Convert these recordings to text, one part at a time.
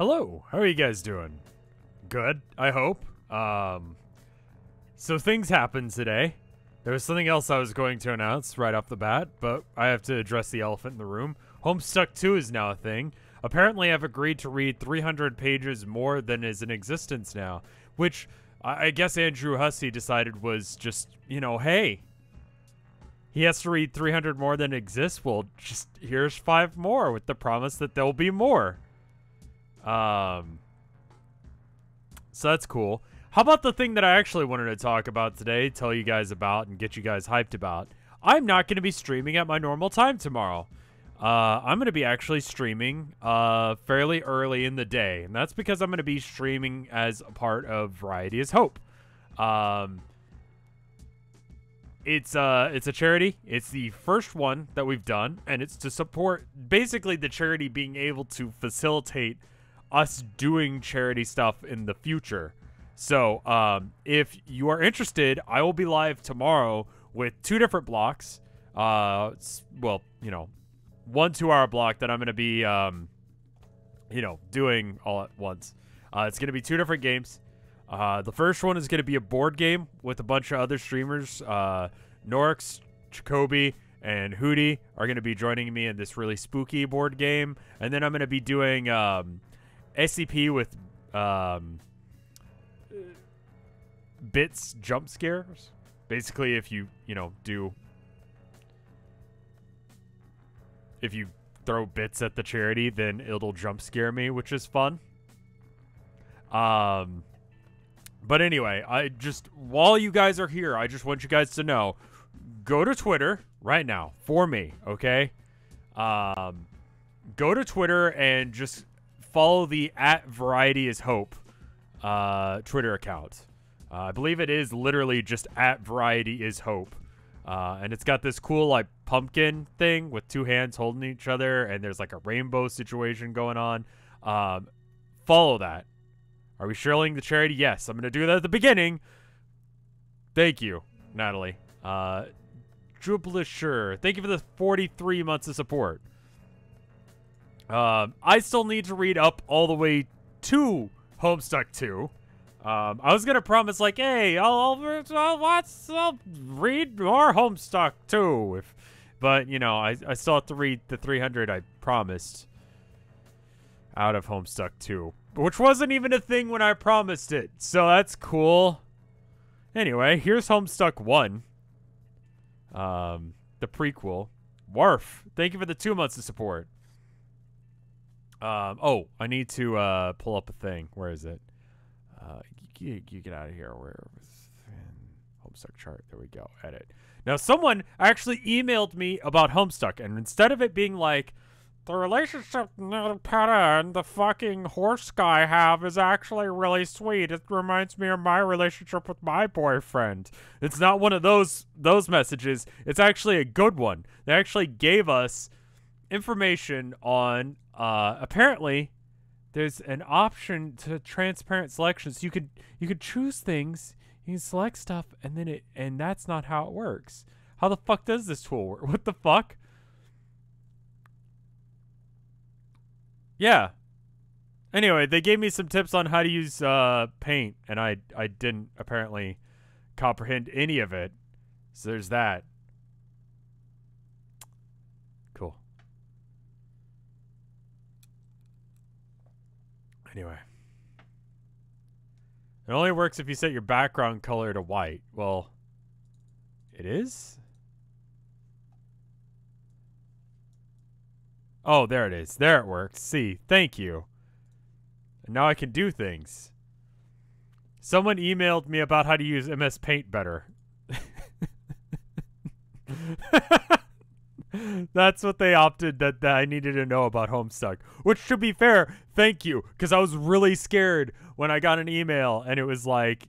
Hello, how are you guys doing? Good, I hope. Um, so things happened today. There was something else I was going to announce right off the bat, but I have to address the elephant in the room. Homestuck 2 is now a thing. Apparently, I've agreed to read 300 pages more than is in existence now, which I, guess Andrew Hussie decided was just, you know, hey, he has to read 300 more than exists. Well, just here's five more with the promise that there'll be more. Um, so that's cool. How about the thing that I actually wanted to talk about today, tell you guys about, and get you guys hyped about? I'm not going to be streaming at my normal time tomorrow. Uh, I'm going to be actually streaming uh, fairly early in the day, and that's because I'm going to be streaming as a part of Variety is Hope. Um, it's uh, it's a charity. It's the first one that we've done, and it's to support basically the charity being able to facilitate us doing charity stuff in the future. So, um, if you are interested, I will be live tomorrow with two different blocks. Uh, well, you know, one two-hour block that I'm going to be, um, you know, doing all at once. Uh, it's going to be two different games. Uh, the first one is going to be a board game with a bunch of other streamers. Uh, Norix, Jacoby, and Hootie are going to be joining me in this really spooky board game. And then I'm going to be doing um, SCP with um, bits jump scares. Basically, if you, you know, do. If you throw bits at the charity, then it'll jump scare me, which is fun. Um. But anyway, I just while you guys are here, I just want you guys to know, go to Twitter right now for me, okay? Um, go to Twitter and just follow the at Variety is Hope uh, Twitter account. Uh, I believe it is literally just at Variety is Hope, uh, and it's got this cool like pumpkin thing with two hands holding each other, and there's like a rainbow situation going on. Um, follow that. Are we shilling the charity? Yes, I'm going to do that at the beginning. Thank you, Natalie. Uh, Jublisher, thank you for the 43 months of support. Um, I still need to read up all the way to Homestuck 2. Um, I was gonna promise, like, hey, I'll, I'll, I'll, watch, I'll read more Homestuck 2, if, but you know, I, I still have to read the 300 I promised out of Homestuck 2. Which wasn't even a thing when I promised it. So that's cool. Anyway, here's Homestuck 1. Um, the prequel. Warf, thank you for the two months of support. Um, oh, I need to uh, pull up a thing. Where is it? Uh, you, you get out of here. Where Homestuck chart. There we go. Edit. Now, someone actually emailed me about Homestuck, and instead of it being like, the relationship Peta and the fucking horse guy have is actually really sweet. It reminds me of my relationship with my boyfriend. It's not one of those those messages. It's actually a good one. They actually gave us information on uh apparently there's an option to transparent selections. You could you could choose things, you can select stuff and then it and that's not how it works. How the fuck does this tool work? What the fuck? yeah. Anyway, they gave me some tips on how to use uh, Paint, and I I didn't apparently comprehend any of it. So there's that. Cool. Anyway. It only works if you set your background color to white. Well, it is? Oh, there it is. There it works. See, thank you. And now I can do things. Someone emailed me about how to use MS Paint better. That's what they opted that, that I needed to know about Homestuck. Which, to be fair, thank you, because I was really scared when I got an email and it was like,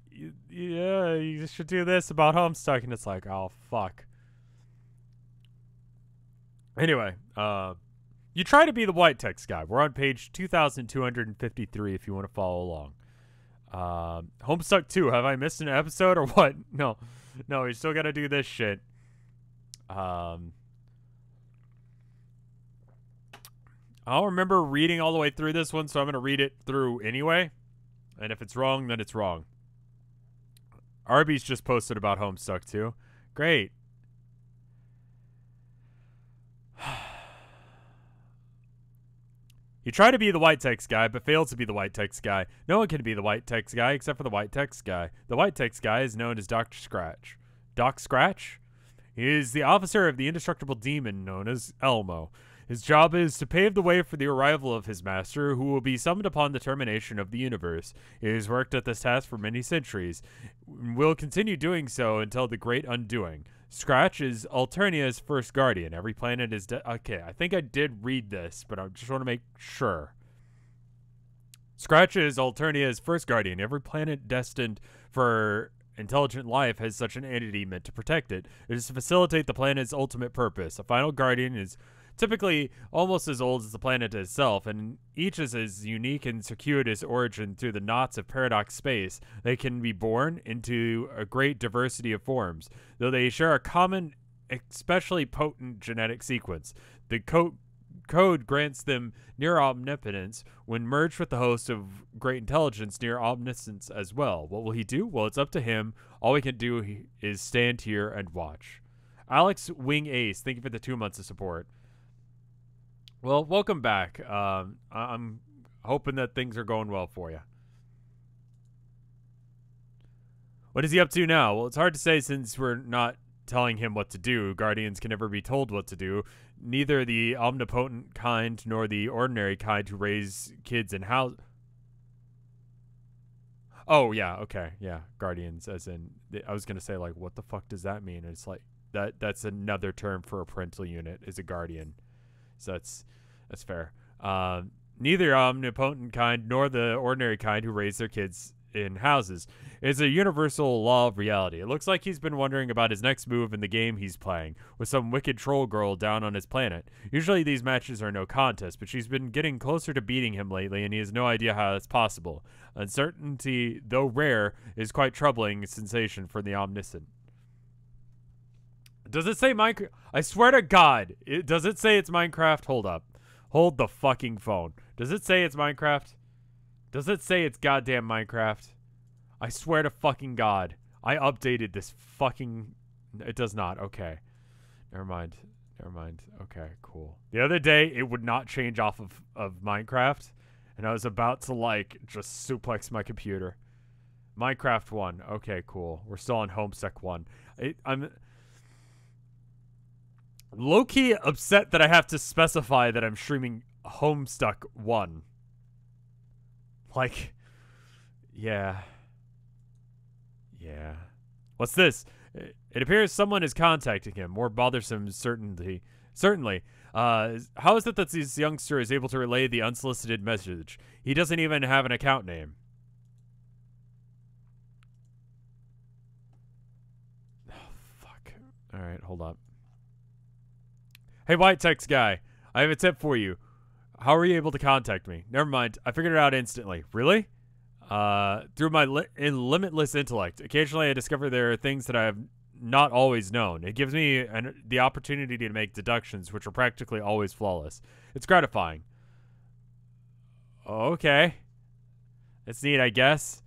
yeah, you should do this about Homestuck. And it's like, oh, fuck. Anyway, uh, you try to be the white text guy. We're on page 2253 if you want to follow along. Um, Homestuck 2. Have I missed an episode or what? No. No, we still got to do this shit. Um, I'll remember reading all the way through this one, so I'm going to read it through anyway. And if it's wrong, then it's wrong. Arby's just posted about Homestuck too. Great. You try to be the white text guy, but fail to be the white text guy. No one can be the white text guy except for the white text guy. The white text guy is known as Dr. Scratch. Doc Scratch? He is the officer of the indestructible demon known as Elmo. His job is to pave the way for the arrival of his master, who will be summoned upon the termination of the universe. He has worked at this task for many centuries, and will continue doing so until the great undoing. Scratch is Alternia's first guardian. Every planet is okay. I think I did read this, but I just want to make sure. Scratch is Alternia's first guardian. Every planet destined for intelligent life has such an entity meant to protect it. It is to facilitate the planet's ultimate purpose. A final guardian is typically almost as old as the planet itself, and each is as unique and circuitous origin through the knots of paradox space. They can be born into a great diversity of forms, though they share a common, especially potent genetic sequence. The co- code grants them near omnipotence when merged with the host of great intelligence near omniscience as well. What will he do? Well, it's up to him. All we can do is stand here and watch. Alex Wing Ace, thank you for the two months of support. Well, welcome back. Um, I'm hoping that things are going well for you. What is he up to now? Well, it's hard to say since we're not telling him what to do. Guardians can never be told what to do. Neither the omnipotent kind nor the ordinary kind who raise kids in house. Oh yeah, okay, yeah. Guardians, as in, I was gonna say like, what the fuck does that mean? it's like that. That's another term for a parental unit is a guardian. So that's that's fair. Um, neither omnipotent kind nor the ordinary kind who raise their kids in houses. It's a universal law of reality. It looks like he's been wondering about his next move in the game he's playing, with some wicked troll girl down on his planet. Usually these matches are no contest, but she's been getting closer to beating him lately, and he has no idea how that's possible. Uncertainty, though rare, is quite troubling sensation for the omniscient. Does it say Minecraft? I swear to God, it, does it say it's Minecraft? Hold up. Hold the fucking phone. Does it say it's Minecraft? Does it say it's goddamn Minecraft? I swear to fucking God. I updated this fucking... It does not. Okay. Never mind. Never mind. Okay, cool. The other day, it would not change off of, of Minecraft, and I was about to, like, just suplex my computer. Minecraft 1. Okay, cool. We're still on Homestuck 1. I, I'm low key upset that I have to specify that I'm streaming Homestuck 1. Like, yeah. Yeah. What's this? It appears someone is contacting him. More bothersome certainty. Certainly. Uh, how is it that this youngster is able to relay the unsolicited message? He doesn't even have an account name. Oh, fuck. All right, hold up. Hey, White Text guy, I have a tip for you. How are you able to contact me? Never mind. I figured it out instantly. Really? Uh, through my li- in limitless intellect. Occasionally, I discover there are things that I have not always known. It gives me an, the opportunity to make deductions, which are practically always flawless. It's gratifying. Okay. It's neat, I guess.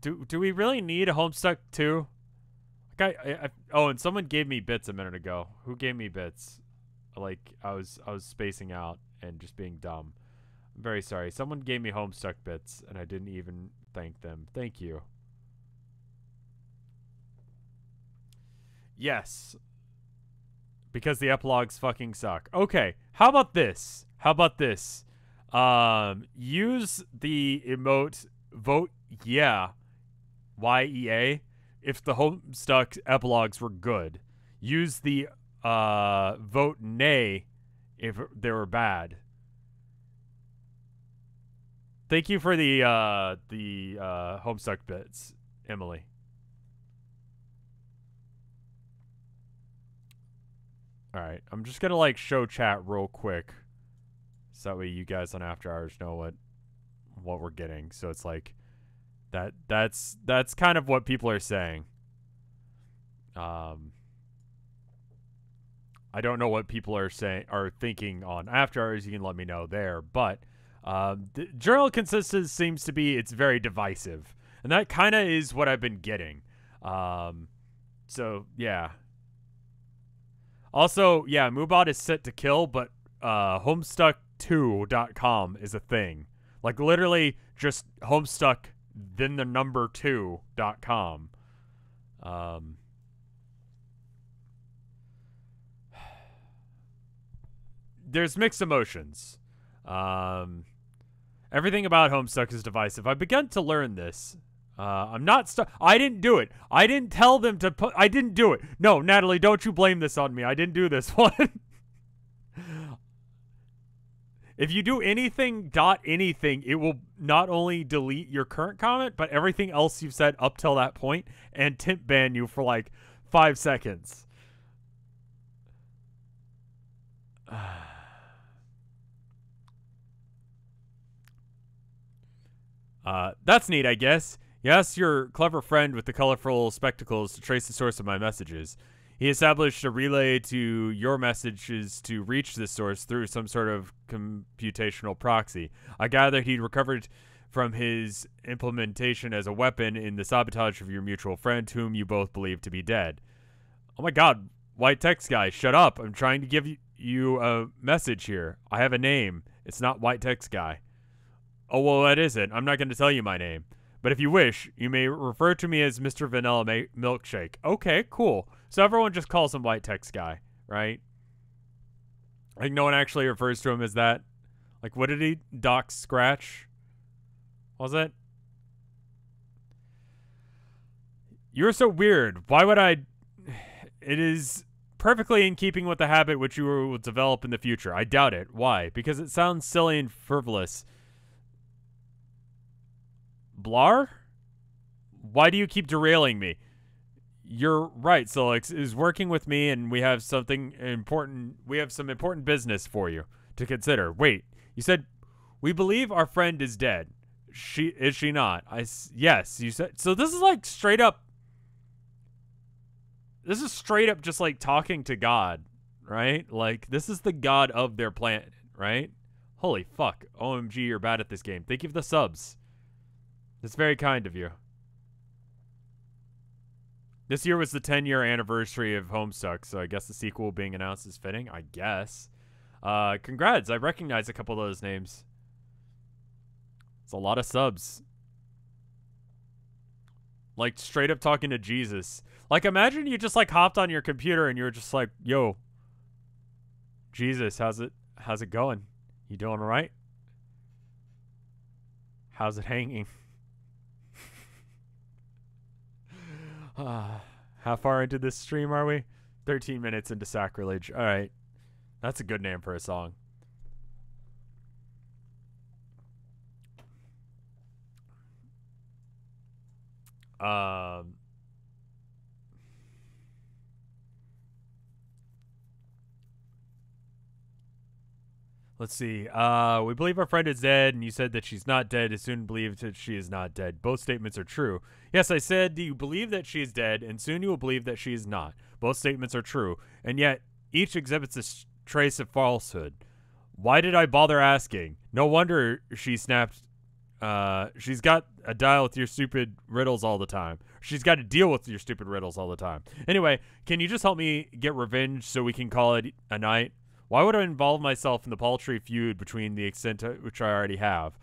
Do do we really need a Homestuck 2? I, I, oh, and someone gave me bits a minute ago. Who gave me bits? Like I was I was spacing out and just being dumb. I'm very sorry. Someone gave me Homestuck bits and I didn't even thank them. Thank you. Yes. Because the epilogues fucking suck. Okay, how about this? How about this? Um, use the emote vote yeah, Y E A, if the Homestuck epilogues were good. Use the uh vote nay if they were bad. Thank you for the uh the uh Homestuck bits, Emily. All right, I'm just gonna like show chat real quick, so that way you guys on After Hours know what what we're getting. So it's like that. That's that's kind of what people are saying. Um, I don't know what people are saying are thinking on after hours. You can let me know there, but um, the journal consensus seems to be it's very divisive, and that kind of is what I've been getting. Um, so yeah. Also, yeah, Moobot is set to kill, but uh, Homestuck2.com is a thing. Like literally just Homestuck, then the number two dot com. Um, there's mixed emotions. Um, everything about Homestuck is divisive. I've begun to learn this. Uh, I'm not. St- I didn't do it. I didn't tell them to put. I didn't do it. No, Natalie, don't you blame this on me. I didn't do this one. If you do anything dot anything, it will not only delete your current comment, but everything else you've said up till that point and temp ban you for like five seconds. Uh, that's neat, I guess. Yes, your clever friend with the colorful spectacles to trace the source of my messages. He established a relay to your messages to reach this source through some sort of computational proxy. I gather he'd recovered from his implementation as a weapon in the sabotage of your mutual friend, whom you both believe to be dead. Oh my god, white text guy, shut up. I'm trying to give you a message here. I have a name. It's not white text guy. Oh, well, that isn't. I'm not going to tell you my name. But if you wish, you may refer to me as Mr. Vanilla Milkshake. Okay, cool. So everyone just calls him White Text Guy, right? Like, no one actually refers to him as that. Like, what did he? Doc Scratch? Was it? You're so weird. Why would I. It is perfectly in keeping with the habit which you will develop in the future. I doubt it. Why? Because it sounds silly and frivolous Blar? Why do you keep derailing me? You're right, Sollux is working with me and we have something important we have some important business for you to consider. Wait, you said we believe our friend is dead. She is she not? I yes, you said so this is like straight up This is straight up just like talking to God, right? Like this is the god of their planet, right? Holy fuck. OMG, you're bad at this game. Thank you for the subs. That's very kind of you. This year was the 10 year anniversary of Homestuck, so I guess the sequel being announced is fitting. I guess. Uh, congrats. I recognize a couple of those names. It's a lot of subs. Like, straight up talking to Jesus. Like, imagine you just, like, hopped on your computer and you were just like, yo, Jesus, how's it, how's it going? You doing all right? How's it hanging? How far into this stream are we? 13 minutes into Sacrilege. All right. That's a good name for a song. Um, Let's see. Uh, we believe our friend is dead, and you said that she's not dead. As soon believe that she is not dead. Both statements are true. Yes, I said, do you believe that she is dead, and soon you will believe that she is not. Both statements are true, and yet each exhibits a trace of falsehood. Why did I bother asking? No wonder she snapped. Uh, she's got a dial with your stupid riddles all the time. She's got to deal with your stupid riddles all the time. Anyway, can you just help me get revenge so we can call it a night? Why would I involve myself in the paltry feud between the extent to which I already have?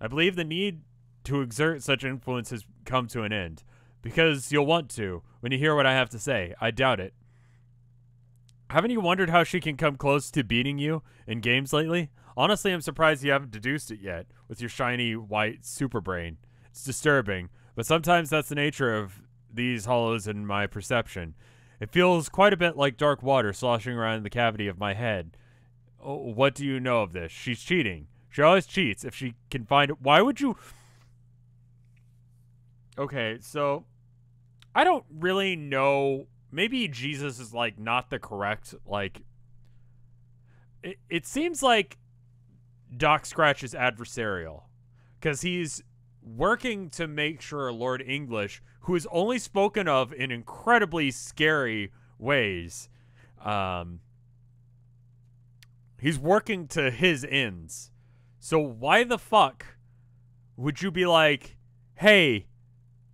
I believe the need to exert such influence has come to an end. Because you'll want to, when you hear what I have to say. I doubt it. Haven't you wondered how she can come close to beating you in games lately? Honestly, I'm surprised you haven't deduced it yet with your shiny white super brain. It's disturbing, but sometimes that's the nature of these hollows in my perception. It feels quite a bit like dark water sloshing around in the cavity of my head. Oh, what do you know of this? She's cheating. She always cheats if she can find it. Why would you? Okay, so I don't really know. Maybe Jesus is like not the correct like. It it seems like Doc Scratch is adversarial because he's working to make sure Lord English who is only spoken of in incredibly scary ways, um, He's working to his ends. So why the fuck would you be like, hey,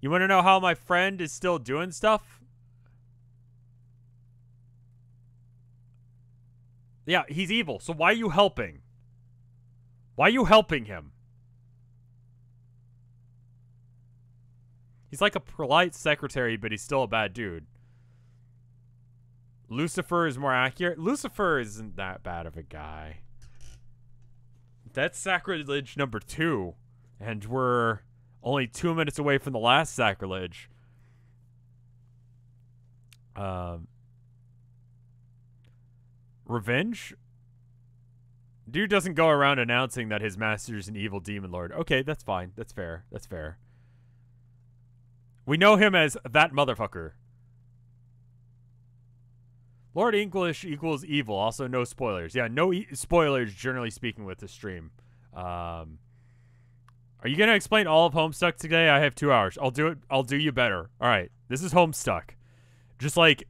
you want to know how my friend is still doing stuff? Yeah, he's evil. So why are you helping? Why are you helping him? He's like a polite secretary, but he's still a bad dude. Lucifer is more accurate. Lucifer isn't that bad of a guy. That's sacrilege number two. And we're only two minutes away from the last sacrilege. Um, revenge? Dude doesn't go around announcing that his master's an evil demon lord. Okay, that's fine. That's fair. That's fair. We know him as that motherfucker. Lord English equals evil. Also, no spoilers. Yeah, no e spoilers, generally speaking, with the stream. Um, are you gonna explain all of Homestuck today? I have two hours. I'll do it. I'll do you better. All right. This is Homestuck. Just like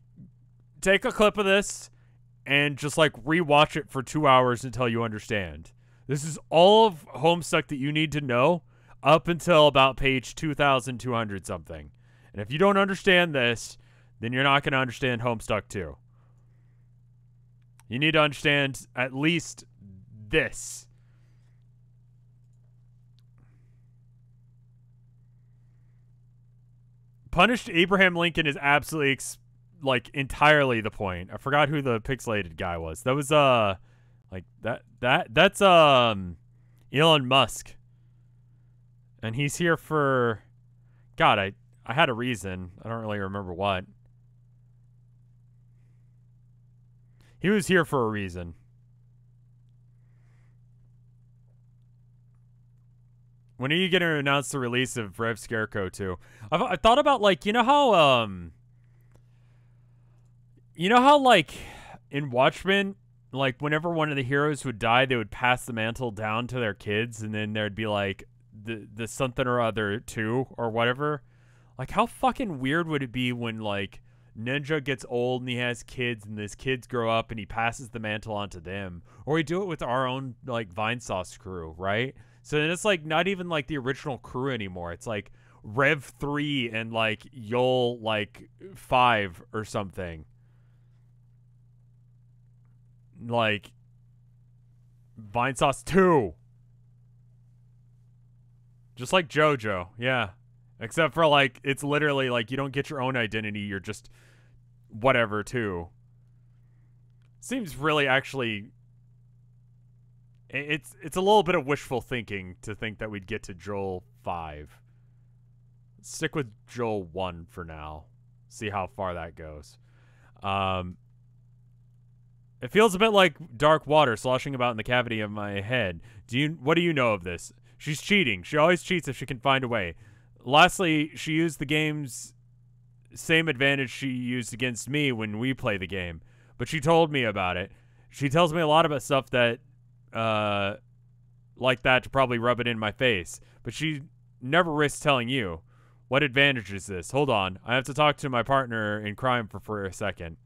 take a clip of this and just like rewatch it for two hours until you understand. This is all of Homestuck that you need to know up until about page 2200 something. And if you don't understand this, then you're not going to understand Homestuck 2. You need to understand at least this. Punished Abraham Lincoln is absolutely like entirely the point. I forgot who the pixelated guy was. That was uh like that that that's um Elon Musk. And he's here for God, I I had a reason. I don't really remember what. He was here for a reason. When are you going to announce the release of Rev Scarecrow 2? I've, I thought about, like, you know how, um... You know how, like, in Watchmen, like, whenever one of the heroes would die, they would pass the mantle down to their kids, and then there'd be, like, the, the something or other 2 or whatever? Like, how fucking weird would it be when, like, Ninja gets old and he has kids, and his kids grow up and he passes the mantle on to them? Or we do it with our own, like, Vinesauce crew, right? So then it's, like, not even, like, the original crew anymore. It's, like, Rev 3 and, like, Joel, like, 5 or something. Like, Vinesauce 2. Just like JoJo, yeah. Except for like it's literally like you don't get your own identity, you're just whatever too. Seems really actually it's it's a little bit of wishful thinking to think that we'd get to Joel 5. Stick with Joel 1 for now. See how far that goes. Um it feels a bit like dark water sloshing about in the cavity of my head. Do you what do you know of this? She's cheating. She always cheats if she can find a way. Lastly, she used the game's same advantage she used against me when we play the game, but she told me about it. She tells me a lot about stuff that, uh, like that to probably rub it in my face, but she never risks telling you. What advantage is this? Hold on. I have to talk to my partner in crime for, for a second.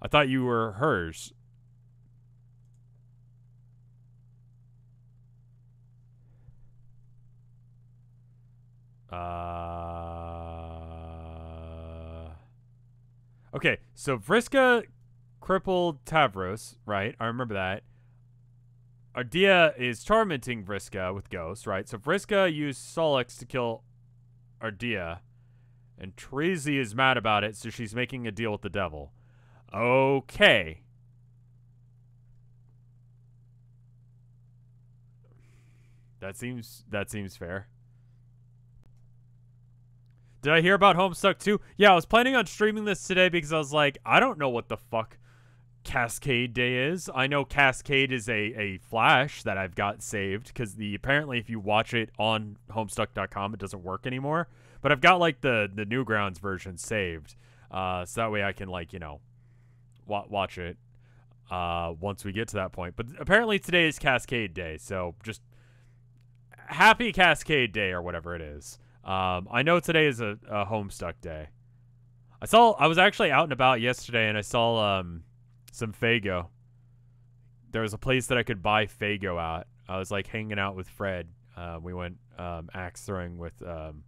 I thought you were hers. Uh, okay, so Vriska crippled Tavros, right? I remember that. Aradia is tormenting Vriska with ghosts, right? So Vriska used Sollux to kill Aradia, and Terezi is mad about it, so she's making a deal with the devil. Okay. That seems that seems fair. Did I hear about Homestuck 2? Yeah, I was planning on streaming this today because I was like, I don't know what the fuck Cascade Day is. I know Cascade is a, a flash that I've got saved because the apparently if you watch it on Homestuck.com it doesn't work anymore. But I've got like the the Newgrounds version saved, uh, so that way I can like you know wa- watch it uh, once we get to that point. But apparently today is Cascade Day, so just happy Cascade Day or whatever it is. Um, I know today is a, a Homestuck day. I saw. I was actually out and about yesterday, and I saw um, some Faygo. there was a place that I could buy Faygo at. I was like hanging out with Fred. Uh, we went um, axe throwing with um,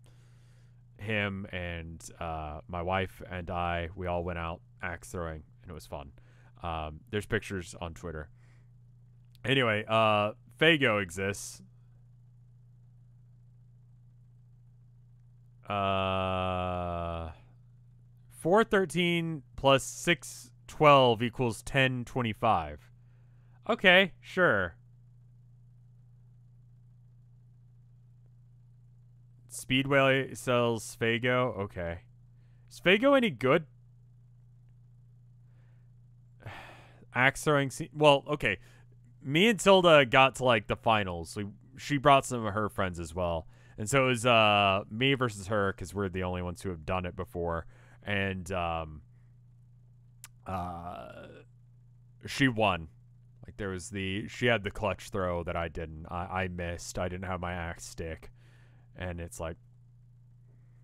him and uh, my wife and I. We all went out axe throwing, and it was fun. Um, there's pictures on Twitter. Anyway, uh, Faygo exists. Uh, 413 plus 612 equals 1025. Okay, sure. Speedway sells Faygo. Okay. Is Faygo any good? Axe throwing. well, okay. Me and Tilda got to like the finals. We she brought some of her friends as well, and so it was uh me versus her because we're the only ones who have done it before, and um uh she won. Like there was the she had the clutch throw that I didn't. I I missed. I didn't have my axe stick and it's like,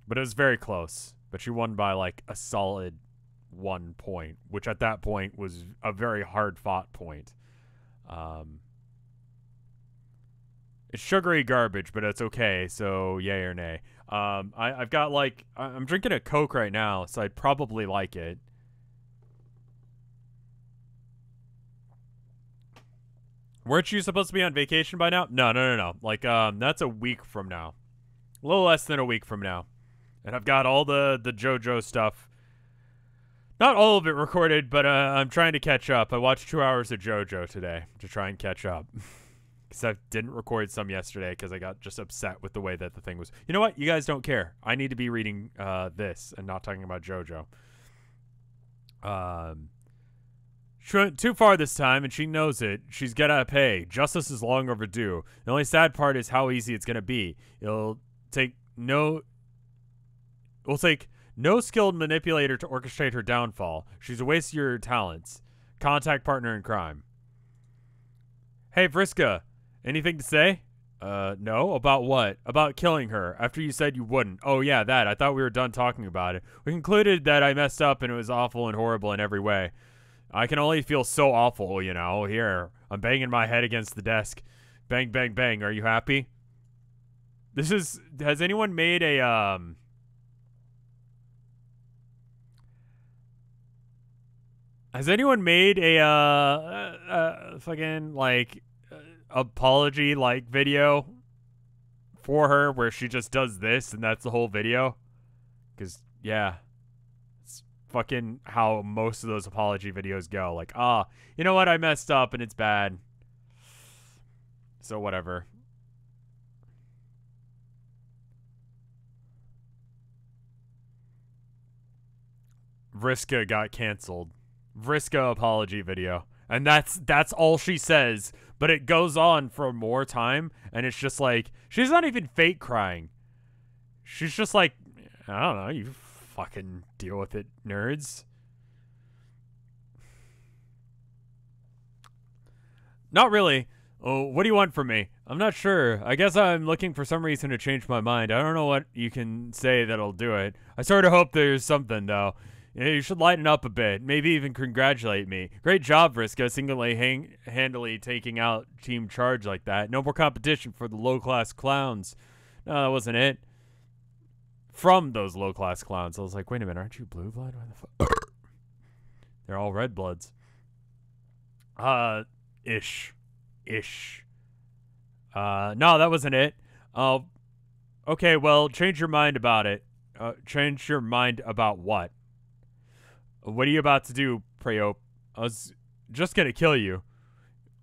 but it was very close. But she won by like a solid one point, which at that point was a very hard fought point. Um, it's sugary garbage, but it's okay. So yay or nay. Um, I, I've got like I'm drinking a Coke right now, so I'd probably like it. Weren't you supposed to be on vacation by now? No, no, no, no. Like, um, that's a week from now a little less than a week from now. And I've got all the, the JoJo stuff. Not all of it recorded, but uh, I'm trying to catch up. I watched two hours of JoJo today to try and catch up. Because I didn't record some yesterday because I got just upset with the way that the thing was. You know what? You guys don't care. I need to be reading uh, this and not talking about JoJo. Um, she went too far this time, and she knows it. She's gonna pay. Justice is long overdue. The only sad part is how easy it's gonna be. It'll take no will take no skilled manipulator to orchestrate her downfall. She's a waste of your talents. Contact partner in crime. Hey Vriska, anything to say? Uh, no. About what? About killing her after you said you wouldn't. Oh, yeah, that. I thought we were done talking about it. We concluded that I messed up and it was awful and horrible in every way. I can only feel so awful, you know. Here, I'm banging my head against the desk. Bang, bang, bang. Are you happy? This is has anyone made a um Has anyone made a uh, uh, uh fucking like apology like video for her where she just does this and that's the whole video? Cuz yeah. It's fucking how most of those apology videos go. Like, ah, you know what? I messed up and it's bad. So whatever. Vriska got canceled. Vriska apology video. And that's that's all she says, but it goes on for more time and it's just like she's not even fake crying. She's just like I don't know, you fucking deal with it, nerds. Not really. Oh, what do you want from me? I'm not sure. I guess I'm looking for some reason to change my mind. I don't know what you can say that'll do it. I sort of hope there's something, though. You should lighten up a bit. Maybe even congratulate me. Great job, Vriska, singly hang- handily taking out Team Charge like that. No more competition for the low-class clowns. No, that wasn't it. From those low-class clowns. I was like, wait a minute, aren't you blue blood? The? They're all red bloods. Uh, ish. Ish. Uh, no, that wasn't it. Uh, okay, well, change your mind about it. Uh, change your mind about what? What are you about to do, Pyrope? I was just gonna kill you.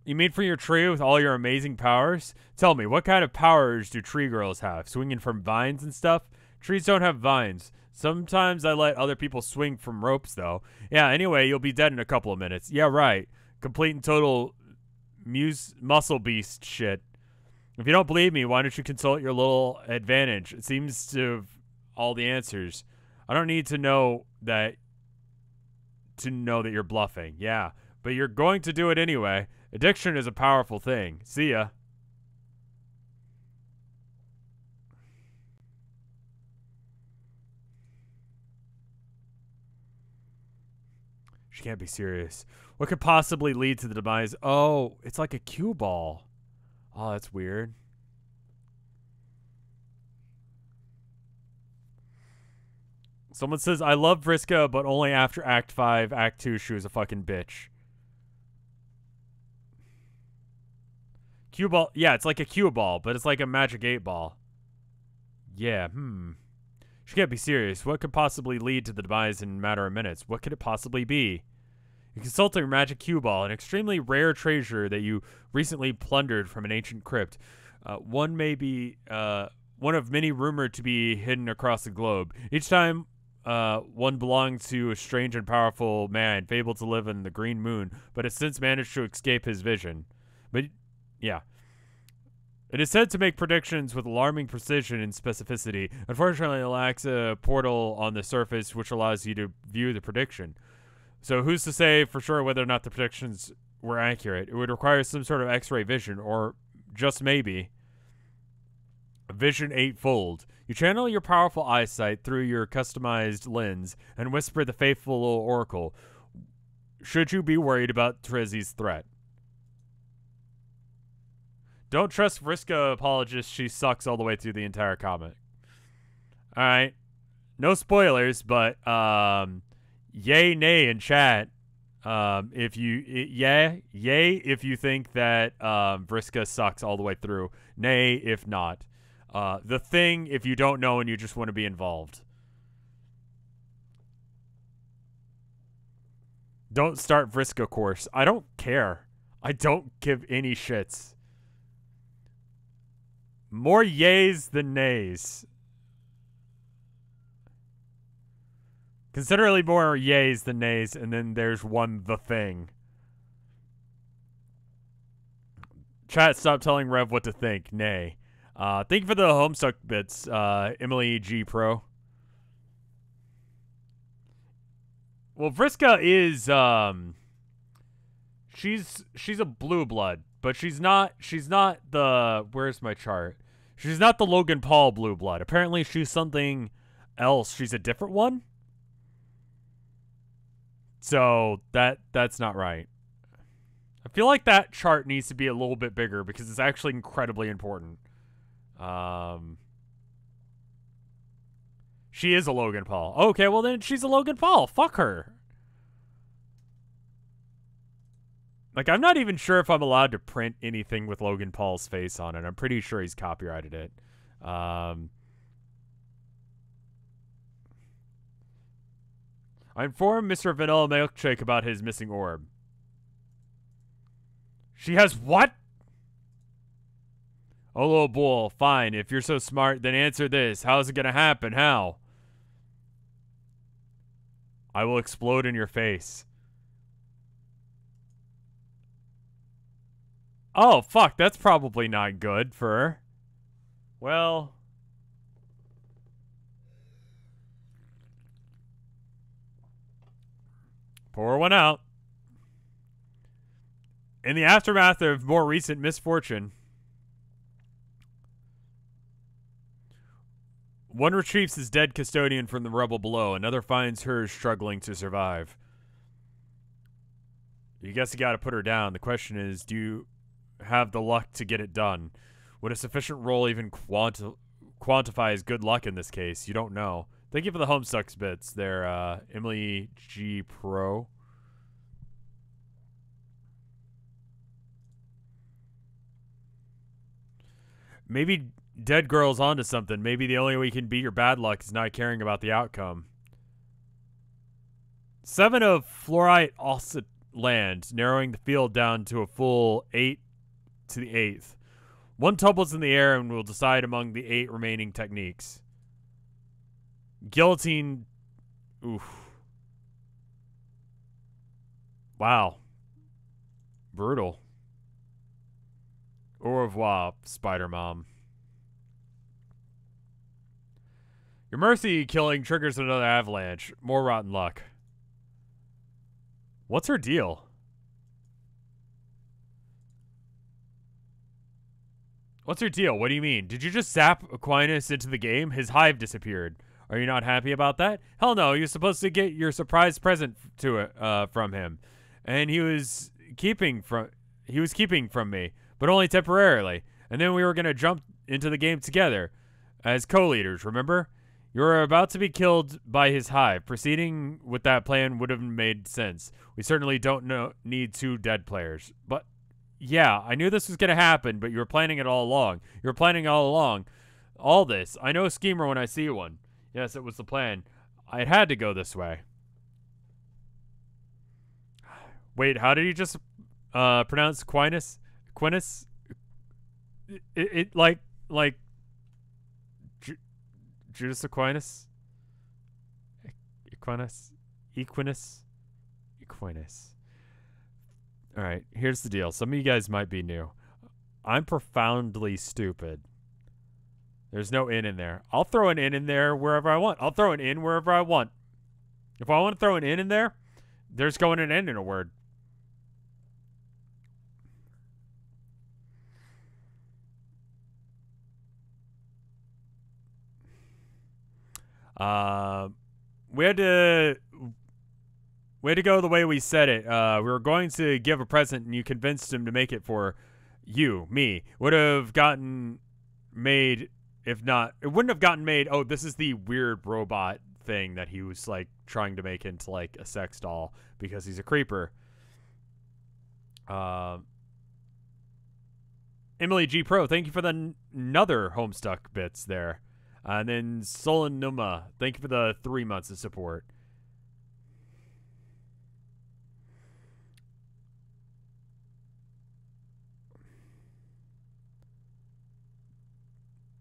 You mean for your tree with all your amazing powers? Tell me, what kind of powers do tree girls have? Swinging from vines and stuff? Trees don't have vines. Sometimes I let other people swing from ropes, though. Yeah, anyway, you'll be dead in a couple of minutes. Yeah, right. Complete and total muse muscle beast shit. If you don't believe me, why don't you consult your little advantage? It seems to have all the answers. I don't need to know that to know that you're bluffing. Yeah, but you're going to do it anyway. Addiction is a powerful thing. See ya. She can't be serious. What could possibly lead to the demise? Oh, it's like a cue ball. Oh, that's weird. Someone says, I love Vriska, but only after Act 5. Act 2, she was a fucking bitch. Cue ball. Yeah, it's like a cue ball, but it's like a magic eight ball. Yeah, hmm. She can't be serious. What could possibly lead to the demise in a matter of minutes? What could it possibly be? You consult magic cue ball, an extremely rare treasure that you recently plundered from an ancient crypt. Uh, one may be uh, one of many rumored to be hidden across the globe. Each time uh, one belonged to a strange and powerful man, fabled to live in the Green Moon, but has since managed to escape his vision. But, yeah. It is said to make predictions with alarming precision and specificity. Unfortunately, it lacks a portal on the surface which allows you to view the prediction. So, who's to say for sure whether or not the predictions were accurate? It would require some sort of x ray vision, or just maybe Vision Eightfold. You channel your powerful eyesight through your customized lens and whisper the faithful little oracle. Should you be worried about Terezi's threat? Don't trust Vriska apologist. She sucks all the way through the entire comic. All right, no spoilers, but um, yay nay in chat. Um, if you yeah yay if you think that um Vriska sucks all the way through. Nay if not. Uh, the thing, if you don't know and you just want to be involved. Don't start Vriska course. I don't care. I don't give any shits. More yays than nays. Considerably more yays than nays, and then there's one the thing. Chat, stop telling Rev what to think. Nay. Uh, thank you for the Homestuck bits, uh, Emily G Pro. Well, Vriska is um, she's she's a blue blood, but she's not she's not the where's my chart? She's not the Logan Paul blue blood. Apparently, she's something else. She's a different one. So that that's not right. I feel like that chart needs to be a little bit bigger because it's actually incredibly important. Um, she is a Logan Paul. Okay, well then she's a Logan Paul. Fuck her. Like I'm not even sure if I'm allowed to print anything with Logan Paul's face on it. I'm pretty sure he's copyrighted it. Um, I informed Mr. Vanilla Milkshake about his missing orb. She has what? Oh, little bull, fine. If you're so smart, then answer this. How's it gonna happen? How? I will explode in your face. Oh, fuck. That's probably not good for her. Well... Pour one out. In the aftermath of more recent misfortune, One retrieves his dead custodian from the rubble below. Another finds her struggling to survive. You guess you got to put her down. The question is, do you have the luck to get it done? Would a sufficient roll even quanti quantify as good luck in this case? You don't know. Thank you for the Homestucks bits there, uh, Emily G. Pro. Maybe Dead Girl's onto something. Maybe the only way you can beat your bad luck is not caring about the outcome. Seven of Fluorite also land, narrowing the field down to a full eight to the eighth. One tumbles in the air and will decide among the eight remaining techniques. Guillotine. Oof. Wow. Brutal. Au revoir, Spider Mom. Your mercy killing triggers another avalanche. More rotten luck. What's her deal? What's her deal? What do you mean? Did you just zap Aquinas into the game? His hive disappeared. Are you not happy about that? Hell no, you're supposed to get your surprise present to it uh, from him. and he was keeping from he was keeping from me, but only temporarily. And then we were gonna jump into the game together as co-leaders. Remember? You were about to be killed by his hive. Proceeding with that plan would have made sense. We certainly don't know, need two dead players. But yeah, I knew this was going to happen, but you were planning it all along. You were planning all along. All this. I know schemer when I see one. Yes, it was the plan. I had to go this way. Wait, how did you just uh, pronounce Aquinas? Aquinas? It, it, like like Judas Aquinas? Aquinas? Equinus? Aquinas. All right, here's the deal. Some of you guys might be new. I'm profoundly stupid. There's no in in there. I'll throw an in in there wherever I want. I'll throw an in wherever I want. If I want to throw an in in there, there's going an in in a word. Uh, we had to had to go the way we said it. Uh, we were going to give a present, and you convinced him to make it for you, me. Would have gotten made if not. It wouldn't have gotten made. Oh, this is the weird robot thing that he was like trying to make into like a sex doll because he's a creeper. Uh, Emily G Pro, thank you for the another Homestuck bits there. Uh, and then Solanuma, thank you for the three months of support.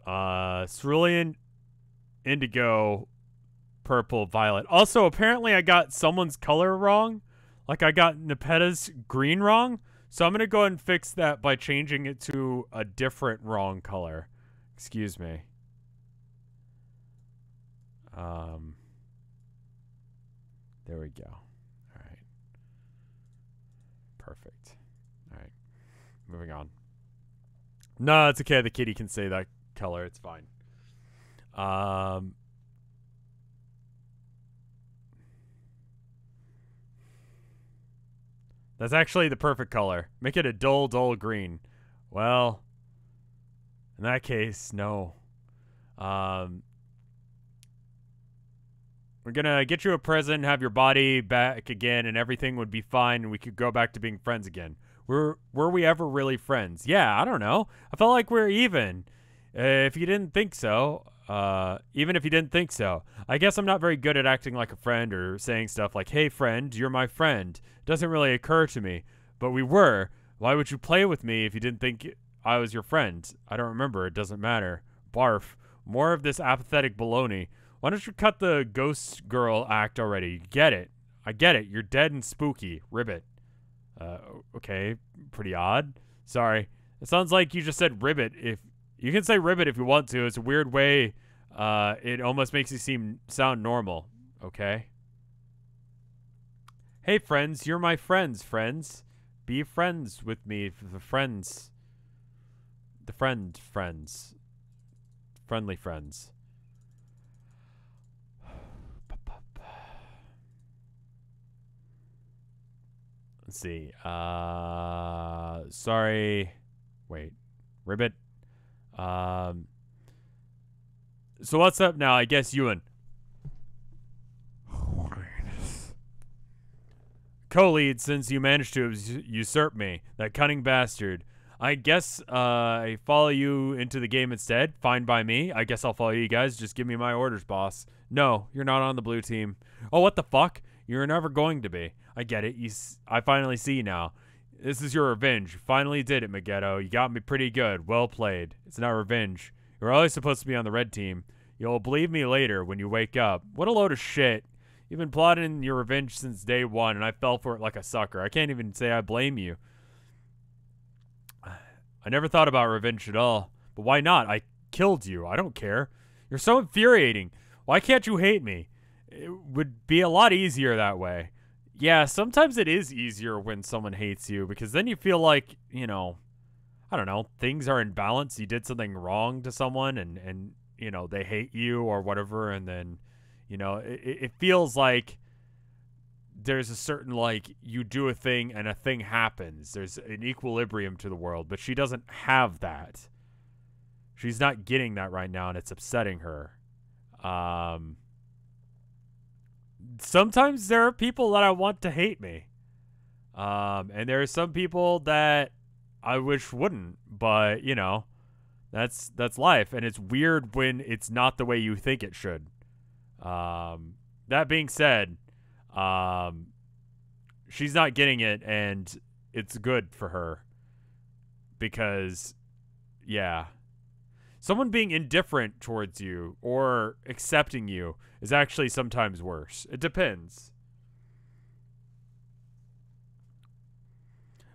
Uh, Cerulean, Indigo, Purple, Violet. Also, apparently I got someone's color wrong. Like I got Nepeta's green wrong. So I'm going to go ahead and fix that by changing it to a different wrong color. Excuse me. Um, there we go. All right. Perfect. All right. Moving on. No, it's okay. The kitty can say that color. It's fine. Um, that's actually the perfect color. Make it a dull, dull green. Well, in that case, no. Um, we're gonna get you a present, have your body back again, and everything would be fine, and we could go back to being friends again. Were were we ever really friends? Yeah, I don't know. I felt like we are even. Uh, if you didn't think so, uh, even if you didn't think so, I guess I'm not very good at acting like a friend or saying stuff like, "Hey, friend, you're my friend." Doesn't really occur to me, but we were. Why would you play with me if you didn't think I was your friend? I don't remember. It doesn't matter. Barf. More of this apathetic baloney. Why don't you cut the ghost girl act already? Get it. I get it. You're dead and spooky. Ribbit. Uh, okay. Pretty odd. Sorry. It sounds like you just said ribbit if you can say ribbit if you want to. It's a weird way. Uh, it almost makes you seem sound normal. Okay. Hey friends, you're my friends. Friends, be friends with me. The friends. The friend friends. Friendly friends. Let's see. Uh, sorry. Wait. Ribbit. Um, so what's up now? I guess Ewan. Co-lead, since you managed to usurp me, that cunning bastard. I guess uh, I follow you into the game instead. Fine by me. I guess I'll follow you guys. Just give me my orders, boss. No, you're not on the blue team. Oh, what the fuck? You're never going to be. I get it. You, I finally see now. This is your revenge. You finally did it, Megido. You got me pretty good. Well played. It's not revenge. You're always supposed to be on the red team. You'll believe me later when you wake up. What a load of shit. You've been plotting your revenge since day one, and I fell for it like a sucker. I can't even say I blame you. I never thought about revenge at all. But why not? I killed you. I don't care. You're so infuriating. Why can't you hate me? It would be a lot easier that way. Yeah, sometimes it is easier when someone hates you because then you feel like, you know, I don't know, things are in balance. You did something wrong to someone and and you know, they hate you or whatever and then, you know, it, it feels like there's a certain like you do a thing and a thing happens. There's an equilibrium to the world, but she doesn't have that. She's not getting that right now, and it's upsetting her. Um, sometimes there are people that I want to hate me. Um, and there are some people that I wish wouldn't, but you know, that's that's life, and it's weird when it's not the way you think it should. Um, that being said, um, she's not getting it, and it's good for her because, yeah, someone being indifferent towards you or accepting you is actually sometimes worse. It depends.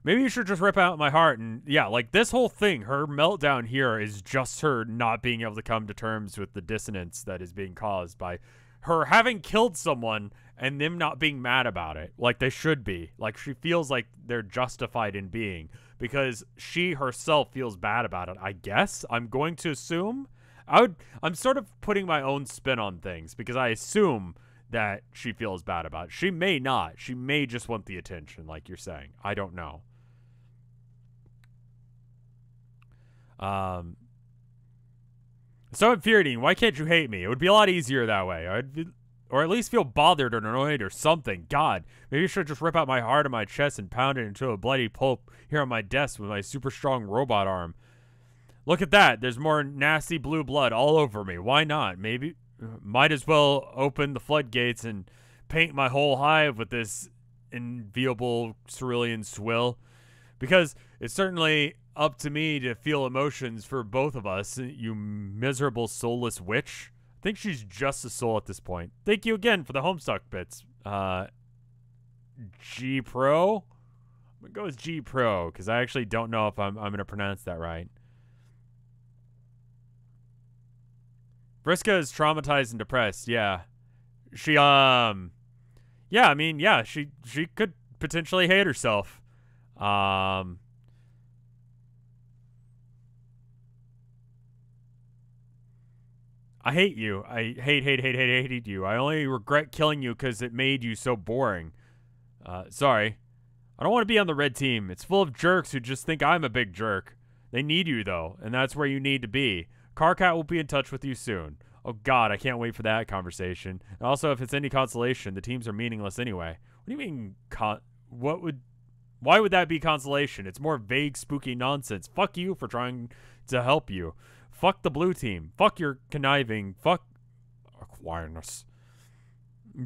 Maybe you should just rip out my heart and yeah, like this whole thing, her meltdown here is just her not being able to come to terms with the dissonance that is being caused by her having killed someone and them not being mad about it like they should be. Like she feels like they're justified in being because she herself feels bad about it. I guess I'm going to assume I would I'm sort of putting my own spin on things because I assume that she feels bad about it. She may not. She may just want the attention like you're saying. I don't know. Um, so infuriating. Why can't you hate me? It would be a lot easier that way. I'd be, or at least feel bothered or annoyed or something. God, maybe I should just rip out my heart in my chest and pound it into a bloody pulp here on my desk with my super strong robot arm. Look at that. There's more nasty blue blood all over me. Why not? Maybe might as well open the floodgates and paint my whole hive with this enviable cerulean swill because it's certainly up to me to feel emotions for both of us, you miserable soulless witch. I think she's just a soul at this point. Thank you again for the Homestuck bits. Uh, G Pro? I'm going to go with G Pro because I actually don't know if I'm, I'm going to pronounce that right. Vriska is traumatized and depressed. Yeah. She, um, yeah, I mean, yeah, she, she could potentially hate herself. Um, I hate you. I hate, hate, hate, hate, hated you. I only regret killing you because it made you so boring. Uh, sorry. I don't want to be on the red team. It's full of jerks who just think I'm a big jerk. They need you, though, and that's where you need to be. Karkat will be in touch with you soon. Oh, God, I can't wait for that conversation. And also, if it's any consolation, the teams are meaningless anyway. What do you mean, con- what would... Why would that be consolation? It's more vague, spooky nonsense. Fuck you for trying to help you. Fuck the blue team. Fuck your conniving. Fuck Aquinas.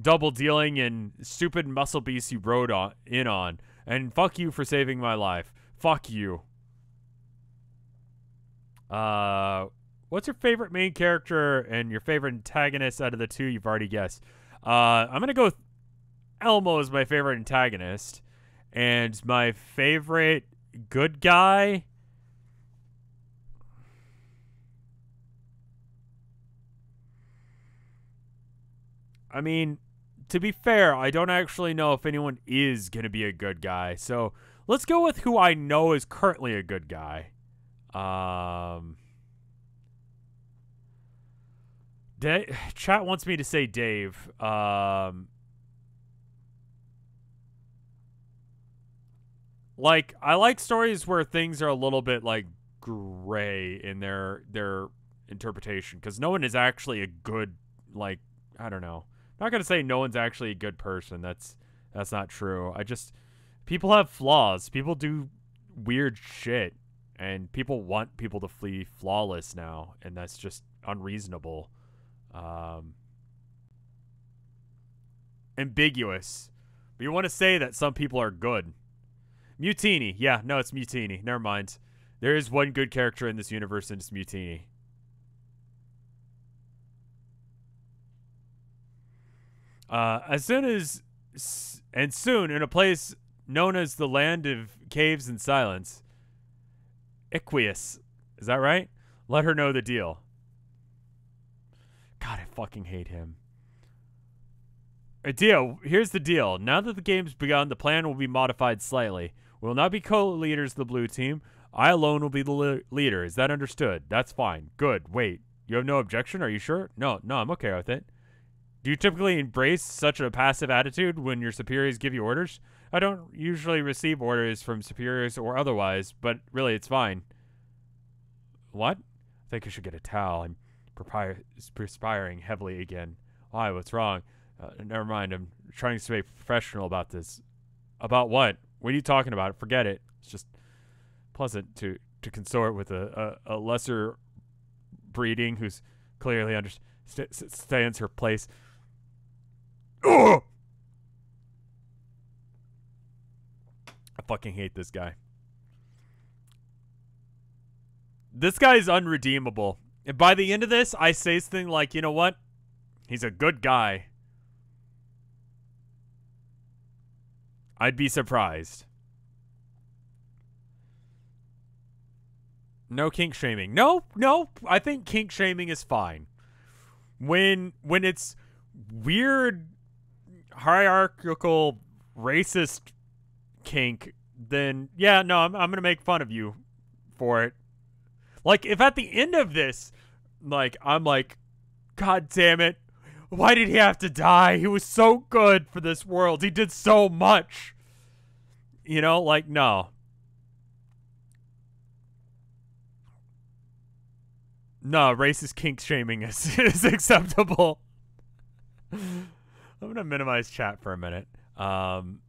Double dealing and stupid muscle beast you rode on in on. And fuck you for saving my life. Fuck you. Uh what's your favorite main character and your favorite antagonist out of the two you've already guessed? Uh I'm gonna go Elmo is my favorite antagonist. And my favorite good guy I mean, to be fair, I don't actually know if anyone is going to be a good guy. So let's go with who I know is currently a good guy. Um, chat wants me to say Dave. Um, like I like stories where things are a little bit like gray in their their interpretation because no one is actually a good like I don't know not gonna say no one's actually a good person. That's that's not true. I just people have flaws. People do weird shit, and people want people to flee flawless now, and that's just unreasonable. Um, ambiguous. But you want to say that some people are good. Mutini. Yeah, no, it's Mutini. Never mind. There is one good character in this universe, and it's Mutini. Uh, as soon as, and soon, in a place known as the Land of Caves and Silence, Equius, is that right? Let her know the deal. God, I fucking hate him. A deal. Here's the deal. Now that the game's begun, the plan will be modified slightly. We will not be co-leaders of the blue team. I alone will be the le leader. Is that understood? That's fine. Good. Wait. You have no objection? Are you sure? No, no, I'm okay with it. Do you typically embrace such a passive attitude when your superiors give you orders? I don't usually receive orders from superiors or otherwise, but really it's fine. What? I think I should get a towel. I'm perspiring heavily again. Why? What's wrong? Uh, never mind. I'm trying to stay professional about this. About what? What are you talking about? Forget it. It's just pleasant to to consort with a, a, a lesser breeding who's clearly understands her place. Ugh! I fucking hate this guy. This guy is unredeemable. And by the end of this, I say something like, you know what? He's a good guy. I'd be surprised. No kink shaming. No, no. I think kink shaming is fine. When when it's weird hierarchical racist kink, then yeah, no, I'm I'm gonna make fun of you for it. Like if at the end of this, like I'm like, God damn it, why did he have to die? He was so good for this world. He did so much. You know, like no. No, racist kink shaming is, is acceptable. I'm gonna minimize chat for a minute. Um,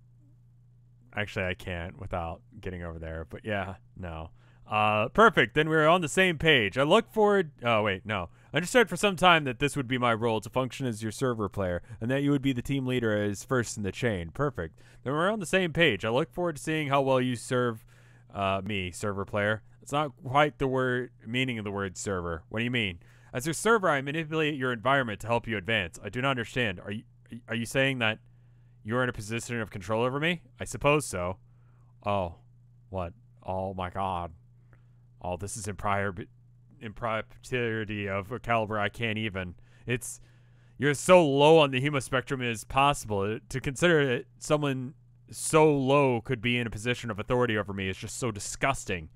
actually, I can't without getting over there. But yeah, no. Uh, perfect. Then we're on the same page. I look forward. Oh wait, no. I understood for some time that this would be my role to function as your server player, and that you would be the team leader as first in the chain. Perfect. Then we're on the same page. I look forward to seeing how well you serve uh, me, server player. It's not quite the word meaning of the word server. What do you mean? As your server, I manipulate your environment to help you advance. I do not understand. Are you are you saying that you're in a position of control over me? I suppose so. Oh, what? Oh my God. Oh, this is impropriety of a caliber I can't even. It's you're so low on the human spectrum as possible. Uh, to consider that someone so low could be in a position of authority over me is just so disgusting.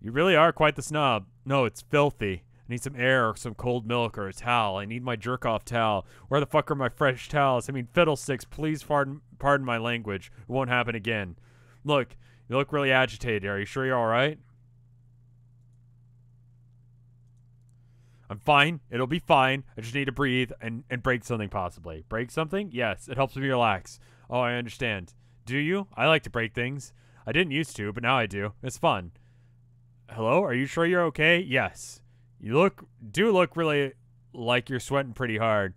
You really are quite the snob. No, it's filthy. I need some air or some cold milk or a towel. I need my jerk off towel. Where the fuck are my fresh towels? I mean, fiddlesticks, please pardon, pardon my language. It won't happen again. Look, you look really agitated. Are you sure you're alright? I'm fine. It'll be fine. I just need to breathe and, and break something possibly. Break something? Yes, it helps me relax. Oh, I understand. Do you? I like to break things. I didn't used to, but now I do. It's fun. Hello? Are you sure you're okay? Yes. You look do look really like you're sweating pretty hard.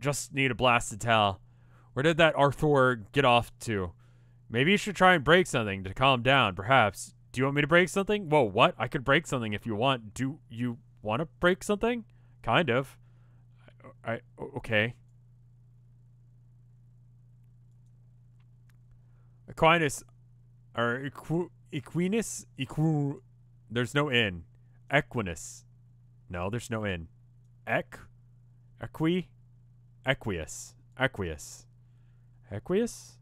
Just need a blasted towel. Where did that Arthur get off to? Maybe you should try and break something to calm down, perhaps. Do you want me to break something? Whoa, what? I could break something if you want. Do you want to break something? Kind of. I, I okay. Aquinas or Equ, Equinus Equ there's no in. Equinus. No, there's no in. Eq Equi Equius. Equius. Equius?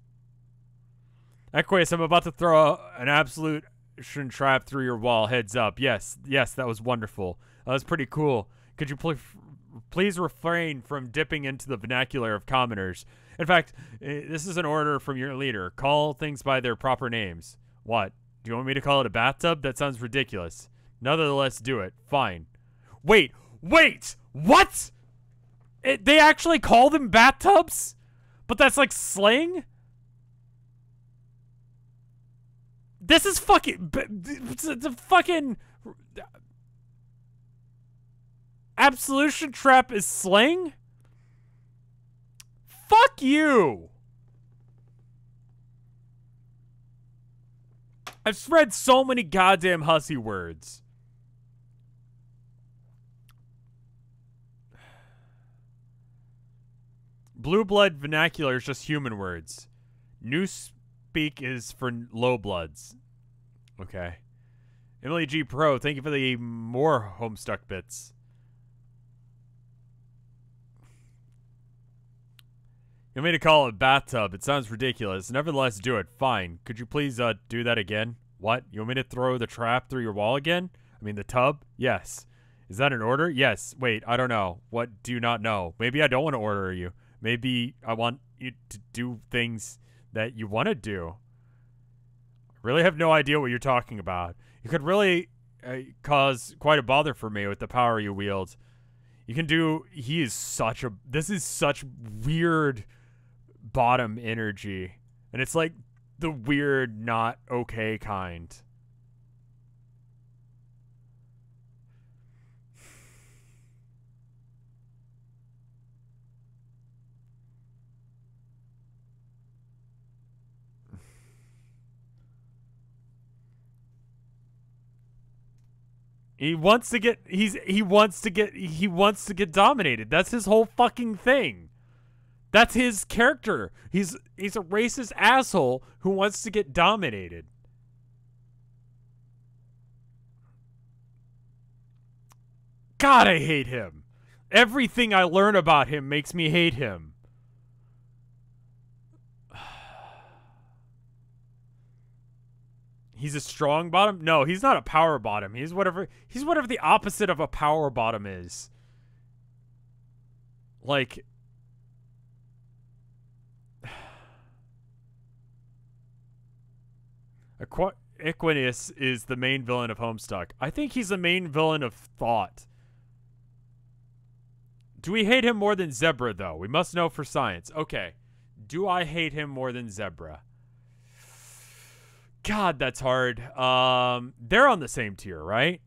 Equius, I'm about to throw an ablution trap through your wall. Heads up. Yes, yes, that was wonderful. That was pretty cool. Could you pl- please refrain from dipping into the vernacular of commoners? In fact, eh, this is an order from your leader. Call things by their proper names. What? Do you want me to call it a bathtub? That sounds ridiculous. Nonetheless, do it. Fine. Wait, wait! What? It, they actually call them bathtubs? But that's like slang? This is fucking. The fucking. Ablution trap is slang? Fuck you! I've read so many goddamn Hussie words. Blue blood vernacular is just human words. New speak is for low bloods. Okay. Emily G Pro, thank you for the more homestuck bits. You want me to call it bathtub? It sounds ridiculous. Nevertheless, do it. Fine. Could you please uh do that again? What? You want me to throw the trap through your wall again? I mean the tub? Yes. Is that an order? Yes. Wait, I don't know. What do you not know? Maybe I don't want to order you. Maybe I want you to do things that you want to do. I really have no idea what you're talking about. You could really uh, cause quite a bother for me with the power you wield. You can do. He is such a. This is such weird bottom energy. And it's like the weird, not okay kind. He wants to get he's he wants to get he wants to get dominated. That's his whole fucking thing. That's his character. He's he's a racist asshole who wants to get dominated. God, I hate him. Everything I learn about him makes me hate him. He's a strong bottom? No, he's not a power bottom. He's whatever he's whatever the opposite of a power bottom is. Like Aqu- Equinus is the main villain of Homestuck. I think he's the main villain of Thought. Do we hate him more than Zebra, though? We must know for science. Okay. Do I hate him more than Zebra? God, that's hard. Um, they're on the same tier, right?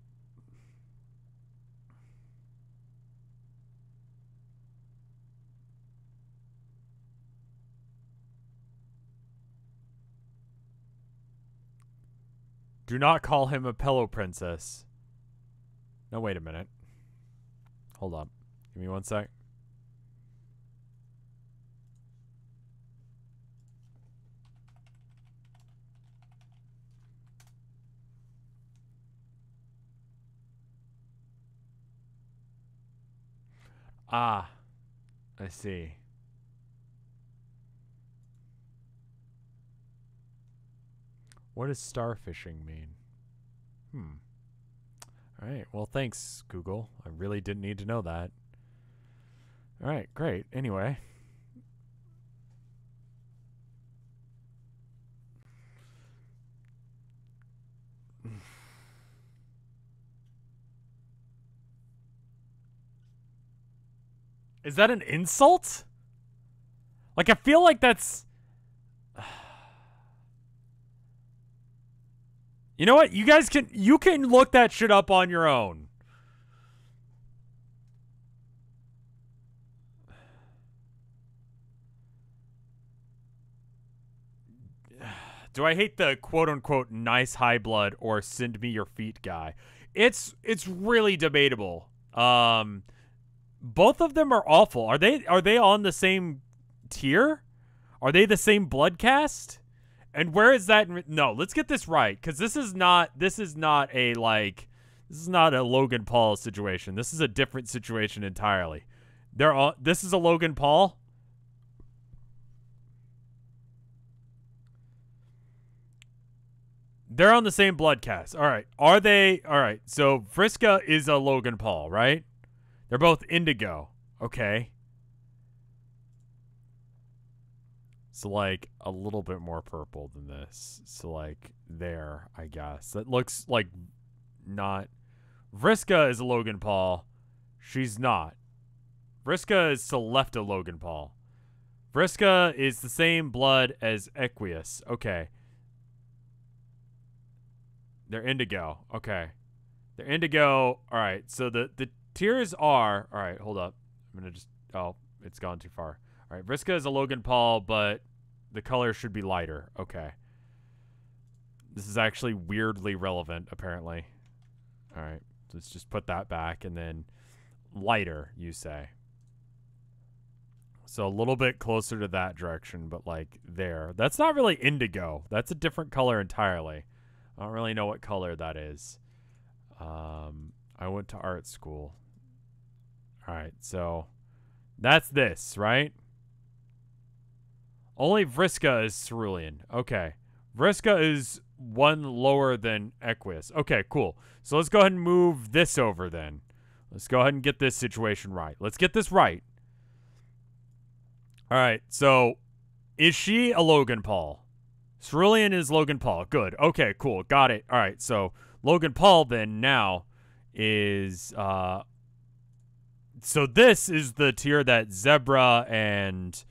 Do not call him a pillow princess. No, wait a minute. Hold up. Give me one sec. Ah, I see. What does starfishing mean? Hmm. All right. Well, thanks, Google. I really didn't need to know that. All right. Great. Anyway. Is that an insult? Like, I feel like that's. You know what? You guys can you can look that shit up on your own. Do I hate the quote unquote nice high blood or send me your feet guy? It's it's really debatable. Um both of them are awful. Are they are they on the same tier? Are they the same blood caste? And where is that? No, let's get this right because this is not this is not a like this is not a Logan Paul situation. This is a different situation entirely. They're all this is a Logan Paul. They're on the same blood caste. All right. Are they? All right. So Vriska is a Logan Paul, right? They're both indigo. Okay. So like a little bit more purple than this. So like there, I guess. That looks like not Vriska is a Logan Paul. She's not. Vriska is Selepta Logan Paul. Vriska is the same blood as Equius. Okay. They're indigo. Okay. They're indigo. All right. So the the tiers are. All right. Hold up. I'm gonna just. Oh, it's gone too far. All right, Vriska is a Logan Paul, but the color should be lighter. Okay. This is actually weirdly relevant, apparently. All right, let's just put that back, and then lighter, you say. So a little bit closer to that direction, but like there. That's not really indigo. That's a different color entirely. I don't really know what color that is. Um, I went to art school. All right, so that's this, right? Only Vriska is cerulean. Okay. Vriska is one lower than Equius. Okay, cool. So let's go ahead and move this over then. Let's go ahead and get this situation right. Let's get this right. All right. So, is she a Logan Paul? Cerulean is Logan Paul. Good. Okay, cool. Got it. All right. So, Logan Paul then now is uh so this is the tier that Zebra and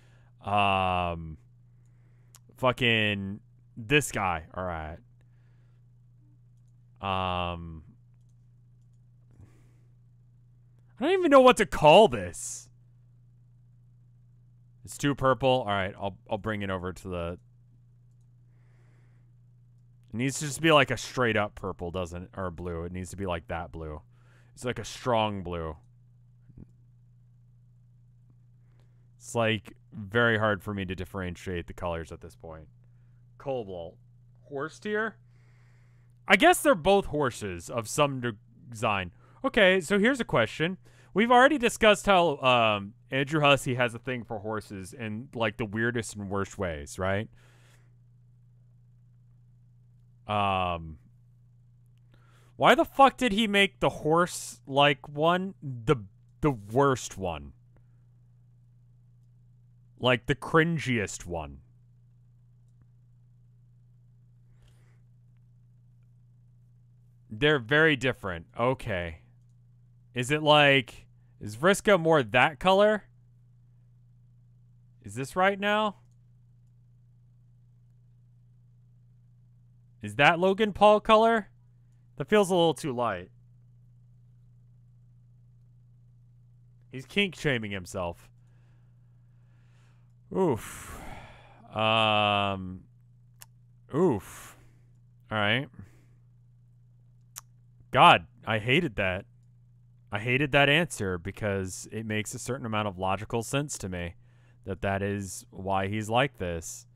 um fucking this guy all right um I don't even know what to call this. It's too purple. All right I'll I'll bring it over to the it needs to just be like a straight up purple doesn't or blue. It needs to be like that blue. It's like a strong blue It's like very hard for me to differentiate the colors at this point. Cobalt. Horse tier? I guess they're both horses of some design. Okay, so here's a question. We've already discussed how um, Andrew Hussie has a thing for horses in like the weirdest and worst ways, right? Um, why the fuck did he make the horse like one the the worst one? Like the cringiest one. They're very different. Okay. Is it like is Vriska more that color? Is this right now? Is that Logan Paul color? That feels a little too light. He's kink shaming himself. Oof. Um. Oof. All right. God, I hated that. I hated that answer because it makes a certain amount of logical sense to me that that is why he's like this.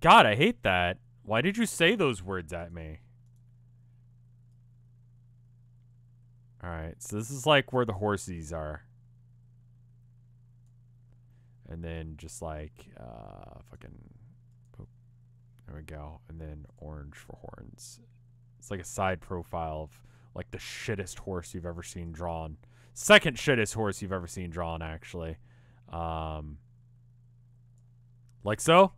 God, I hate that. Why did you say those words at me? All right, so this is like where the horsies are and then just like uh, fucking, boop, there we go, and then orange for horns. It's like a side profile of like the shittest horse you've ever seen drawn. Second shittest horse you've ever seen drawn, actually. Um, like so.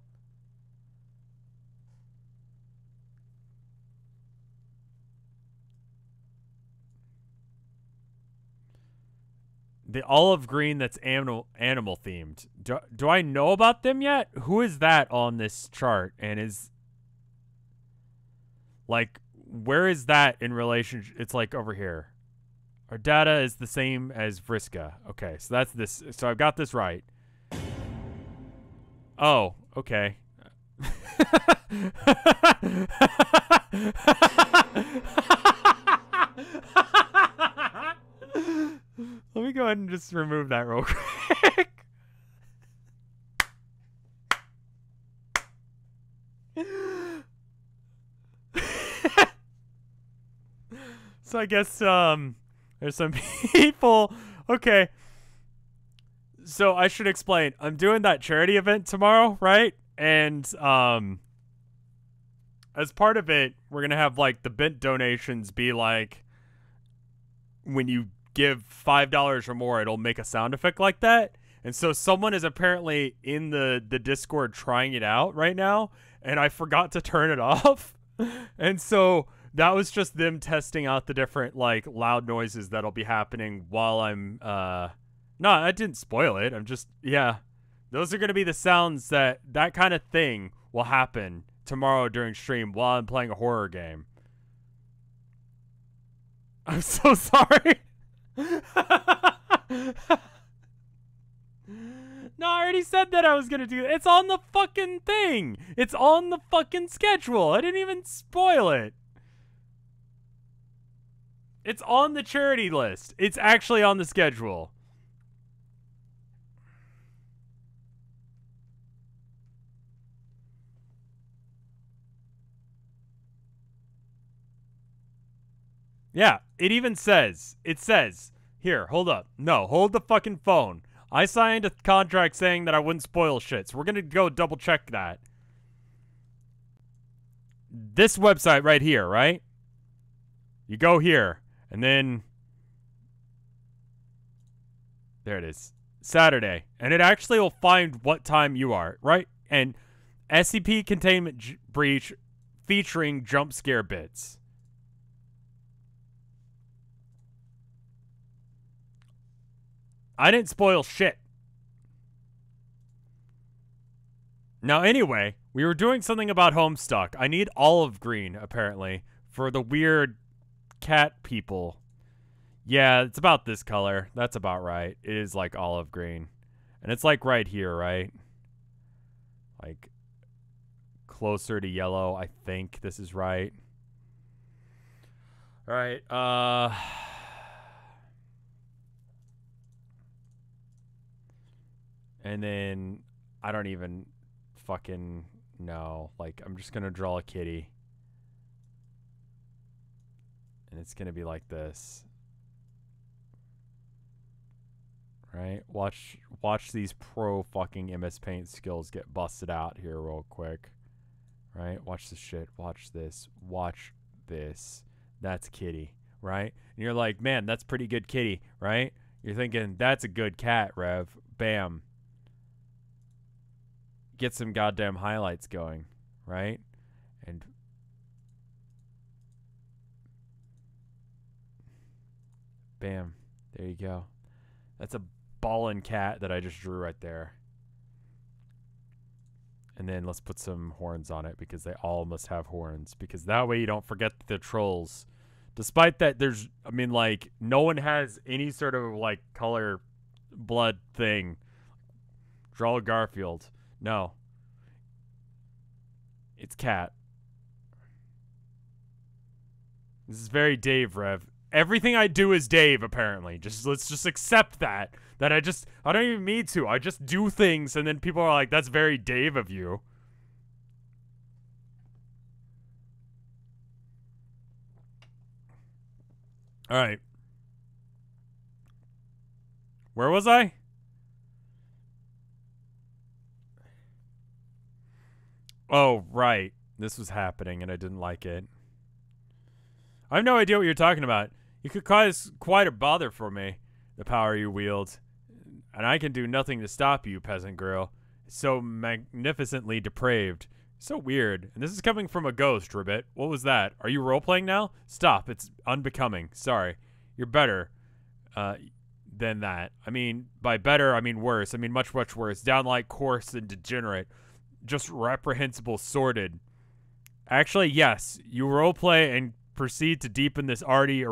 The olive green that's animal animal themed. Do, do I know about them yet? Who is that on this chart? And is like where is that in relation? It's like over here. Our data is the same as Vriska. Okay, so that's this. So I've got this right. Oh, okay. Let me go ahead and just remove that real quick. so I guess um there's some people okay. So I should explain. I'm doing that charity event tomorrow, right? And um as part of it, we're going to have like the bent donations be like when you give five dollars or more, it'll make a sound effect like that. And so someone is apparently in the the Discord trying it out right now, and I forgot to turn it off. and so that was just them testing out the different like loud noises that'll be happening while I'm uh no, I didn't spoil it. I'm just yeah. Those are going to be the sounds that that kind of thing will happen tomorrow during stream while I'm playing a horror game. I'm so sorry. no, I already said that I was gonna do it. It's on the fucking thing. It's on the fucking schedule. I didn't even spoil it. It's on the charity list. It's actually on the schedule. Yeah, it even says, it says, here, hold up. No, hold the fucking phone. I signed a contract saying that I wouldn't spoil shit, so we're gonna go double check that. This website right here, right? You go here, And then there it is. Saturday. And it actually will find what time you are, right? And SCP containment breach featuring jump scare bits. I didn't spoil shit. Now, anyway, we were doing something about Homestuck. I need olive green, apparently, for the weird cat people. Yeah, it's about this color. That's about right. It is like olive green. And it's like right here, right? Like closer to yellow. I think this is right. All right. Uh And then I don't even fucking know. Like I'm just going to draw a kitty. And it's going to be like this. Right? Watch watch these pro fucking MS Paint skills get busted out here real quick. Right? Watch this shit. Watch this. Watch this. That's kitty, right? And you're like, "Man, that's pretty good kitty," right? You're thinking, "That's a good cat, Rev." Bam get some goddamn highlights going, right? And bam, there you go. That's a ballin' cat that I just drew right there. And then let's put some horns on it because they all must have horns because that way you don't forget the trolls. Despite that, there's, I mean, like, no one has any sort of, like, color blood thing. Draw Garfield. No. It's Cat. This is very Dave, Rev. Everything I do is Dave, apparently. Just let's just accept that. That I just I don't even mean to. I just do things and then people are like, that's very Dave of you. Alright. Where was I? Oh, right. This was happening and I didn't like it. I have no idea what you're talking about. You could cause quite a bother for me, the power you wield. And I can do nothing to stop you, peasant girl. so magnificently depraved. So weird. And this is coming from a ghost, Ribbit. What was that? Are you role-playing now? Stop. It's unbecoming. Sorry. You're better uh, than that. I mean, by better, I mean worse. I mean much, much worse. Downright coarse and degenerate just reprehensible sorted. Actually, yes, you roleplay and proceed to deepen this already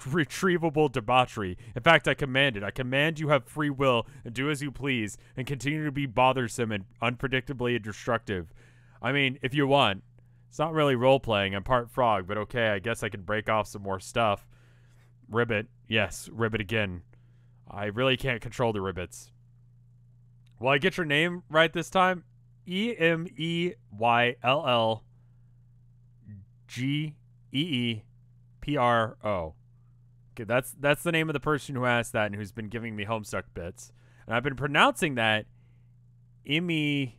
retrievable debauchery. In fact, I command it. I command you have free will and do as you please and continue to be bothersome and unpredictably destructive. I mean, if you want. It's not really role playing. I'm part frog, but okay, I guess I can break off some more stuff. Ribbit. Yes, ribbit again. I really can't control the ribbits. Will I get your name right this time? E M E Y L L G E E P R O. Okay, that's that's the name of the person who asked that and who's been giving me Homestuck bits. And I've been pronouncing that Emmy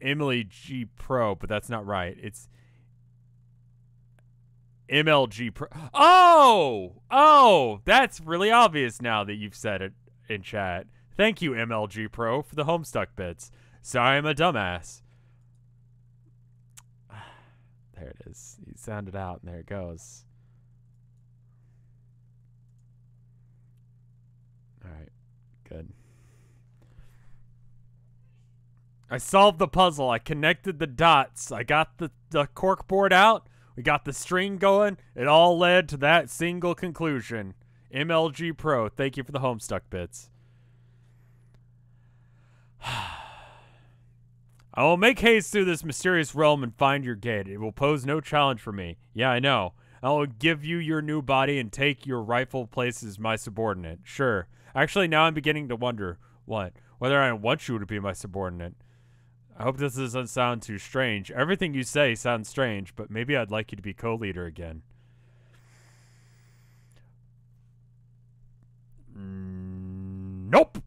Emily G Pro, but that's not right. It's MLG Pro. Oh, oh, that's really obvious now that you've said it in chat. Thank you, MLG Pro, for the Homestuck bits. Sorry I'm a dumbass. There it is. You sounded out, and there it goes. Alright, good. I solved the puzzle. I connected the dots. I got the, the cork board out. We got the string going. It all led to that single conclusion. MLG Pro, thank you for the Homestuck bits. I will make haste through this mysterious realm and find your gate. It will pose no challenge for me. Yeah, I know. I will give you your new body and take your rightful place as my subordinate. Sure. Actually, now I'm beginning to wonder what whether I want you to be my subordinate. I hope this doesn't sound too strange. Everything you say sounds strange, but maybe I'd like you to be co-leader again. Nope.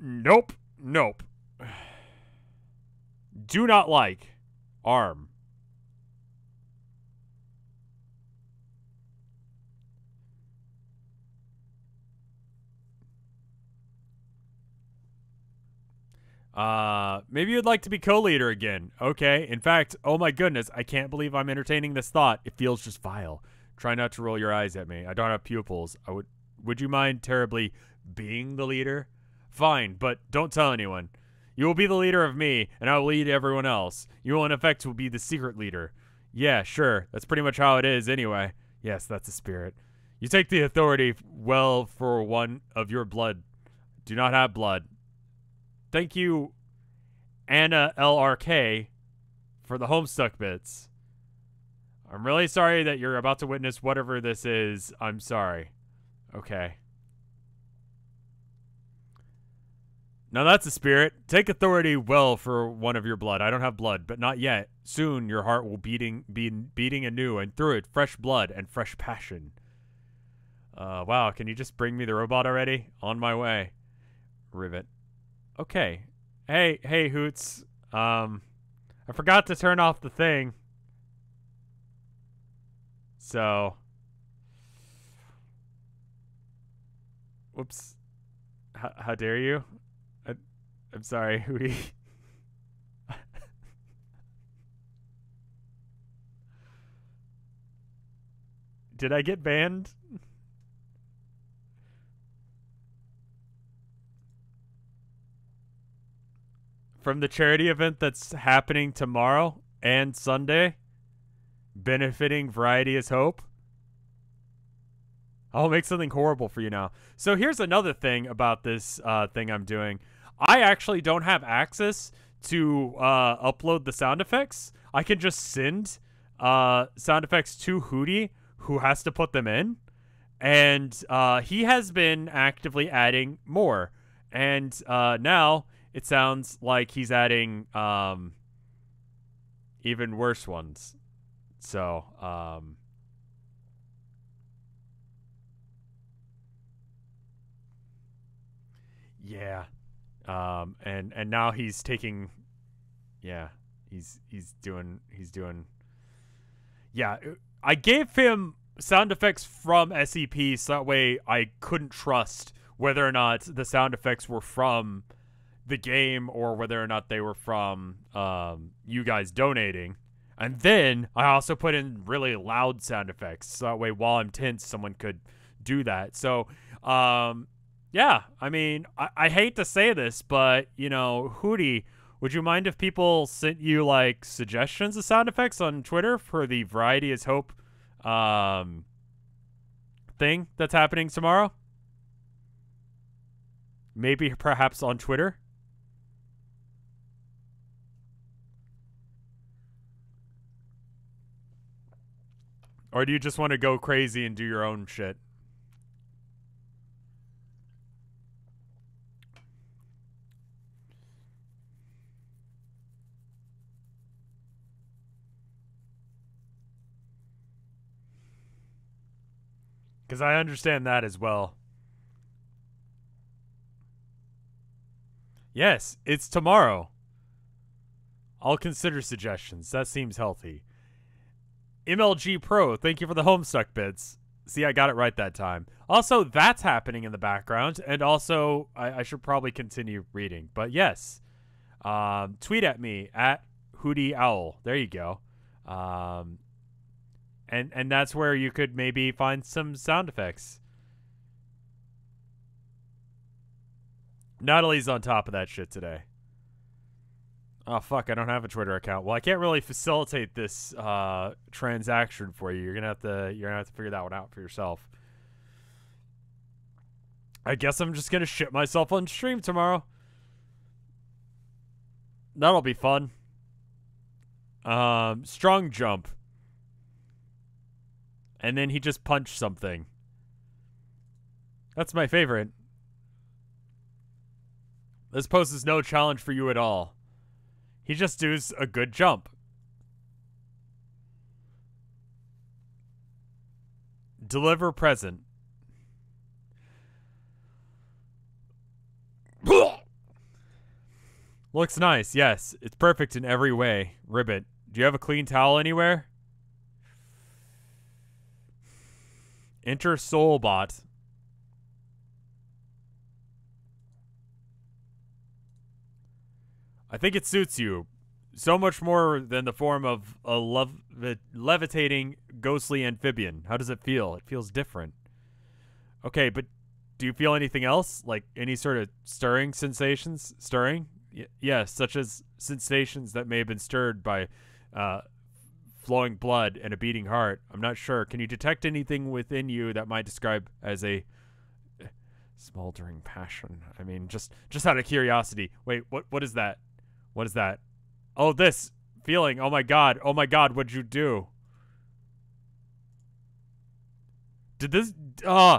Nope. Nope. Do not like arm. Uh, maybe you'd like to be co-leader again. Okay. In fact, oh my goodness, I can't believe I'm entertaining this thought. It feels just vile. Try not to roll your eyes at me. I don't have pupils. I would. Would you mind terribly being the leader? Fine, but don't tell anyone. You will be the leader of me, and I will lead everyone else. You will, in effect, will be the secret leader. Yeah, sure. That's pretty much how it is, anyway. Yes, that's the spirit. You take the authority well for one of your blood. Do not have blood. Thank you, Anna LRK, for the Homestuck bits. I'm really sorry that you're about to witness whatever this is. I'm sorry. Okay. Now that's a spirit. Take authority well for one of your blood. I don't have blood, but not yet. Soon your heart will beating be beating anew, and through it fresh blood and fresh passion. Uh, wow, can you just bring me the robot already? On my way. Ribbit. Okay. Hey, hey, Hoots. Um, I forgot to turn off the thing. So. Whoops. H how dare you? I'm sorry, Hootie. Did I get banned? From the charity event that's happening tomorrow and Sunday, benefiting Variety is Hope. I'll make something horrible for you now. So here's another thing about this uh, thing I'm doing. I actually don't have access to uh, upload the sound effects. I can just send uh, sound effects to Hootie, who has to put them in. And uh, he has been actively adding more. And uh, now it sounds like he's adding um, even worse ones. So, um, yeah, um, and and now he's taking, yeah, he's he's doing he's doing, yeah. Uh, I gave him sound effects from SCP so that way I couldn't trust whether or not the sound effects were from the game or whether or not they were from um, you guys donating. And then I also put in really loud sound effects so that way while I'm tense, someone could do that. So, um, yeah, I mean, I, I hate to say this, but you know, Hootie, would you mind if people sent you like suggestions of sound effects on Twitter for the Variety is Hope um, thing that's happening tomorrow? Maybe perhaps on Twitter. Or do you just want to go crazy and do your own shit? Because I understand that as well. Yes, it's tomorrow. I'll consider suggestions. That seems healthy. MLG Pro, thank you for the Homestuck bits. See, I got it right that time. Also, that's happening in the background, and also, I, I should probably continue reading. But yes, um, tweet at me at Hootie Owl. There you go. Um, and and that's where you could maybe find some sound effects. Natalie's on top of that shit today. Oh fuck! I don't have a Twitter account. Well, I can't really facilitate this uh, transaction for you. You're gonna have to. You're gonna have to figure that one out for yourself. I guess I'm just gonna shit myself on stream tomorrow. That'll be fun. Um, strong jump. And then he just punched something. That's my favorite. This poses no challenge for you at all. He just does a good jump. Deliver present. Looks nice, yes. It's perfect in every way. Ribbit, do you have a clean towel anywhere? Enter Soulbot. I think it suits you so much more than the form of a lev- levitating ghostly amphibian. How does it feel? It feels different. Okay, but do you feel anything else? Like any sort of stirring sensations? Stirring? Y- yes, such as sensations that may have been stirred by uh, flowing blood and a beating heart. I'm not sure. Can you detect anything within you that might describe as a eh, smoldering passion? I mean, just just out of curiosity. Wait, what what is that? What is that? Oh, this feeling. Oh my god. Oh my god, what'd you do? Did this uh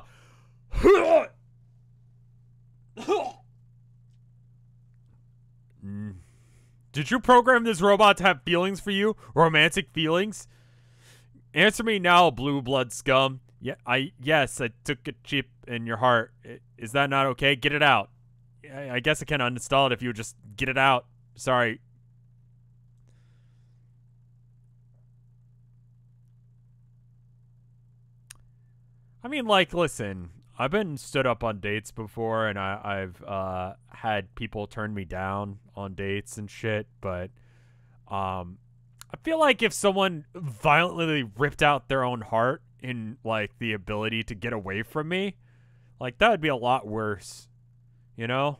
Mm. Did you program this robot to have feelings for you? Romantic feelings? Answer me now, blue blood scum. Yeah, I yes, I took a chip in your heart. Is that not okay? Get it out. I, guess I can uninstall it if you would just get it out. Sorry. I mean, like, listen, I've been stood up on dates before, and I, I've uh, had people turn me down on dates and shit. But um, I feel like if someone violently ripped out their own heart in like the ability to get away from me, like that would be a lot worse. You know?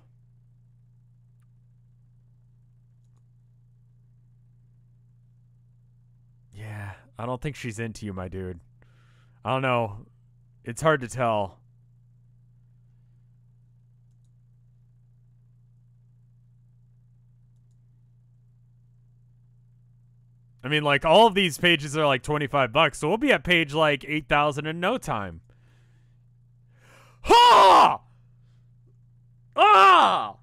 Yeah, I don't think she's into you, my dude. I don't know. It's hard to tell. I mean, like, all of these pages are like 25 bucks, so we'll be at page like 8,000 in no time. Ha! Ah!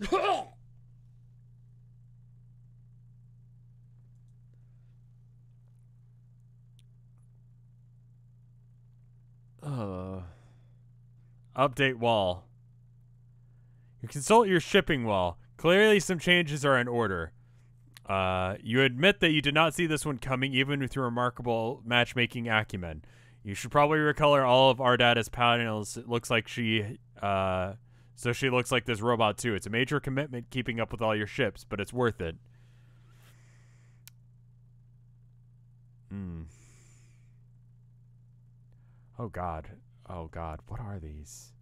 uh. Update wall. Consult your shipping wall. Clearly, some changes are in order. Uh, you admit that you did not see this one coming, even with your remarkable matchmaking acumen. You should probably recolor all of Aradia's panels. It looks like she, uh, so she looks like this robot too. It's a major commitment keeping up with all your ships, but it's worth it. Hmm. Oh God. Oh God. What are these?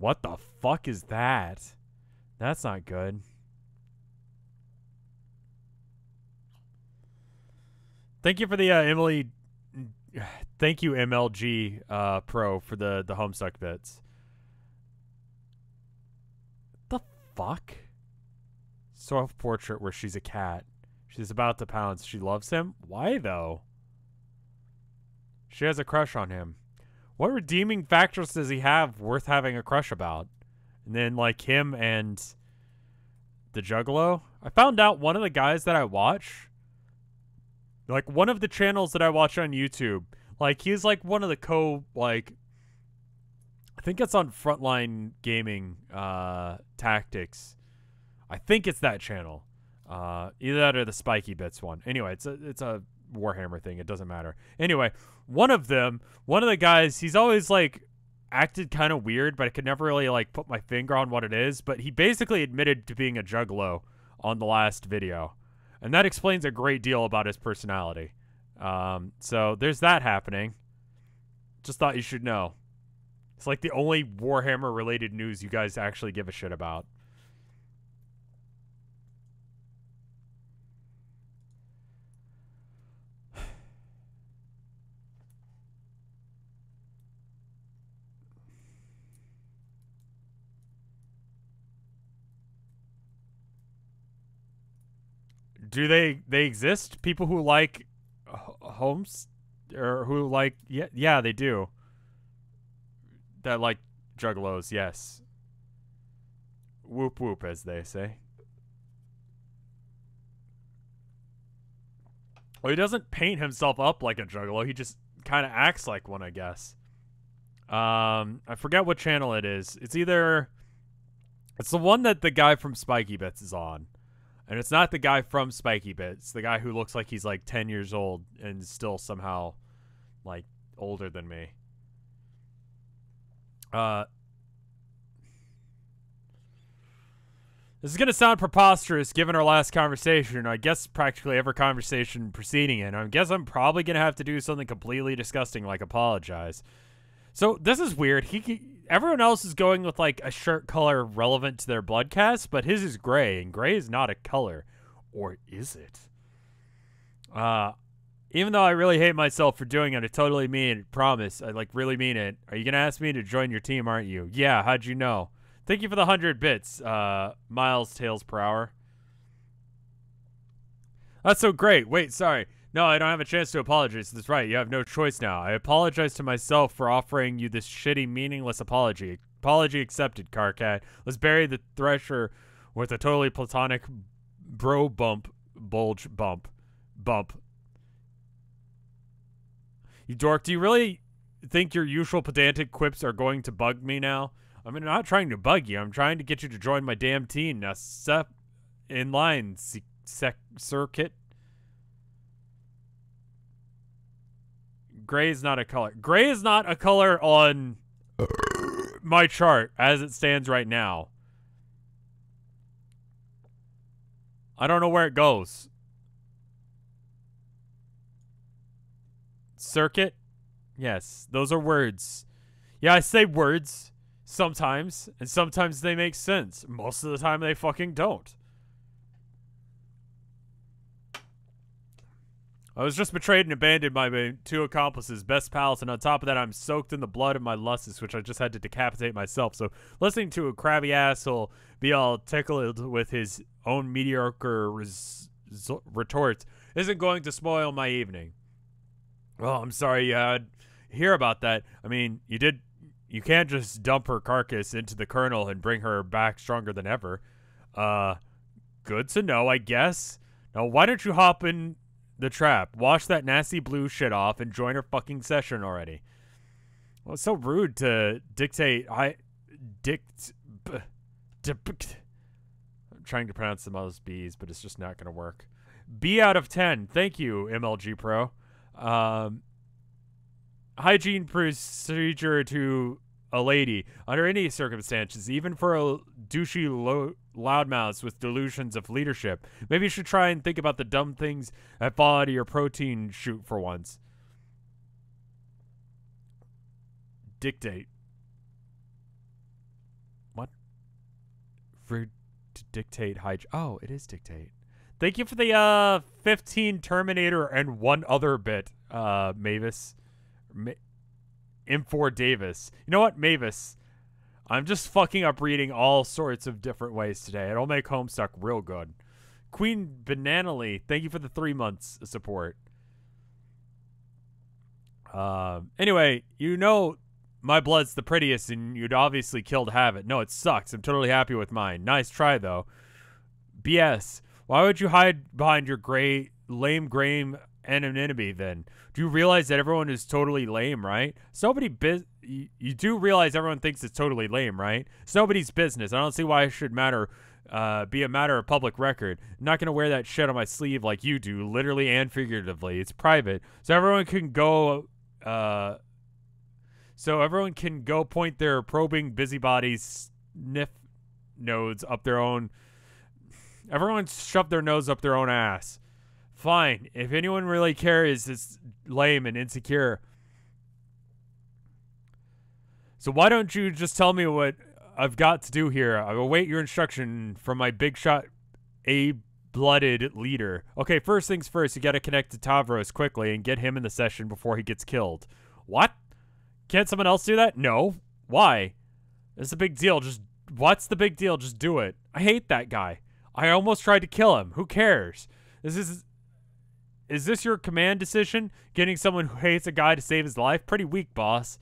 What the fuck is that? That's not good. Thank you for the uh, Emily. Thank you, MLG uh, Pro, for the the Homestuck bits. The fuck? Soft portrait where she's a cat. She's about to pounce. She loves him. Why though? She has a crush on him. What redeeming factors does he have worth having a crush about? And then like him and the Juggalo. I found out one of the guys that I watch, like one of the channels that I watch on YouTube, like he's like one of the co like I think it's on Frontline Gaming uh Tactics. I think it's that channel. Uh either that or the Spikey Bits one. Anyway, it's a it's a Warhammer thing. It doesn't matter. Anyway, one of them, one of the guys, he's always like acted kind of weird, but I could never really like put my finger on what it is. But he basically admitted to being a juggalo on the last video, and that explains a great deal about his personality. Um, so there's that happening. Just thought you should know. It's like the only Warhammer related news you guys actually give a shit about. Do they they exist? People who like homes or who like yeah yeah they do. That like juggalos, yes. Whoop whoop, as they say. Well, he doesn't paint himself up like a juggalo. He just kind of acts like one, I guess. Um, I forget what channel it is. It's either it's the one that the guy from Spikey Bits is on. And it's not the guy from Spikey Bits, the guy who looks like he's like 10 years old and still somehow like older than me. Uh, this is going to sound preposterous given our last conversation. I guess practically every conversation preceding it. I guess I'm probably going to have to do something completely disgusting like apologize. So this is weird. He everyone else is going with like a shirt color relevant to their blood caste, but his is gray, and gray is not a color, or is it? Uh, even though I really hate myself for doing it, I totally mean it. Promise, I like really mean it. Are you gonna ask me to join your team? Aren't you? Yeah. How'd you know? Thank you for the hundred bits, uh, miles tails per hour. That's so great. Wait, sorry. No, I don't have a chance to apologize. That's right. You have no choice now. I apologize to myself for offering you this shitty, meaningless apology. Apology accepted, Karkat. Let's bury the Thresher with a totally platonic bro bump, bulge bump, bump. You dork, do you really think your usual pedantic quips are going to bug me now? I mean, I'm not trying to bug you. I'm trying to get you to join my damn team. Now, step in line, circuit. Gray is not a color. Gray is not a color on my chart as it stands right now. I don't know where it goes. Circuit? Yes, those are words. Yeah, I say words sometimes, and sometimes they make sense. Most of the time, they fucking don't. I was just betrayed and abandoned by my two accomplices, best pals, and on top of that, I'm soaked in the blood of my lusus, which I just had to decapitate myself. So listening to a crabby asshole be all tickled with his own mediocre retorts isn't going to spoil my evening. Well, I'm sorry you had hear about that. I mean, you did. You can't just dump her carcass into the kernel and bring her back stronger than ever. Uh, good to know, I guess. Now, why don't you hop in the trap. Wash that nasty blue shit off and join her fucking session already. Well, it's so rude to dictate. I dict. B, d, b, I'm trying to pronounce of those B's, but it's just not going to work. B out of 10. Thank you, MLG Pro. Um, hygiene procedure to a lady under any circumstances, even for a douchey lo- loudmouths with delusions of leadership. Maybe you should try and think about the dumb things that fall out of your protein chute for once. Dictate. What? For to dictate hygiene. Oh, it is dictate. Thank you for the uh 15 Terminator and one other bit, uh Mavis. Ma- M4 Davis. You know what, Mavis? I'm just fucking up reading all sorts of different ways today. It'll make Homestuck real good. Queen Bananally, thank you for the three months support. Uh, anyway, you know my blood's the prettiest, and you'd obviously kill to have it. No, it sucks. I'm totally happy with mine. Nice try, though. BS. Why would you hide behind your gray, lame grame anonymity then? Do you realize that everyone is totally lame, right? It's nobody biz- you, you do realize everyone thinks it's totally lame, right? It's nobody's business. I don't see why it should matter uh, be a matter of public record. I'm not gonna wear that shit on my sleeve like you do, literally and figuratively. It's private, so everyone can go. Uh, so everyone can go point their probing busybodies sniff nodes up their own. Everyone shove their nose up their own ass. Fine. If anyone really cares, it's lame and insecure. So why don't you just tell me what I've got to do here? I await your instruction from my big shot, a blooded leader. Okay, first things first, you got to connect to Tavros quickly and get him in the session before he gets killed. What? Can't someone else do that? No. Why? It's a big deal. Just what's the big deal? Just do it. I hate that guy. I almost tried to kill him. Who cares? This is is this your command decision? Getting someone who hates a guy to save his life? Pretty weak, boss.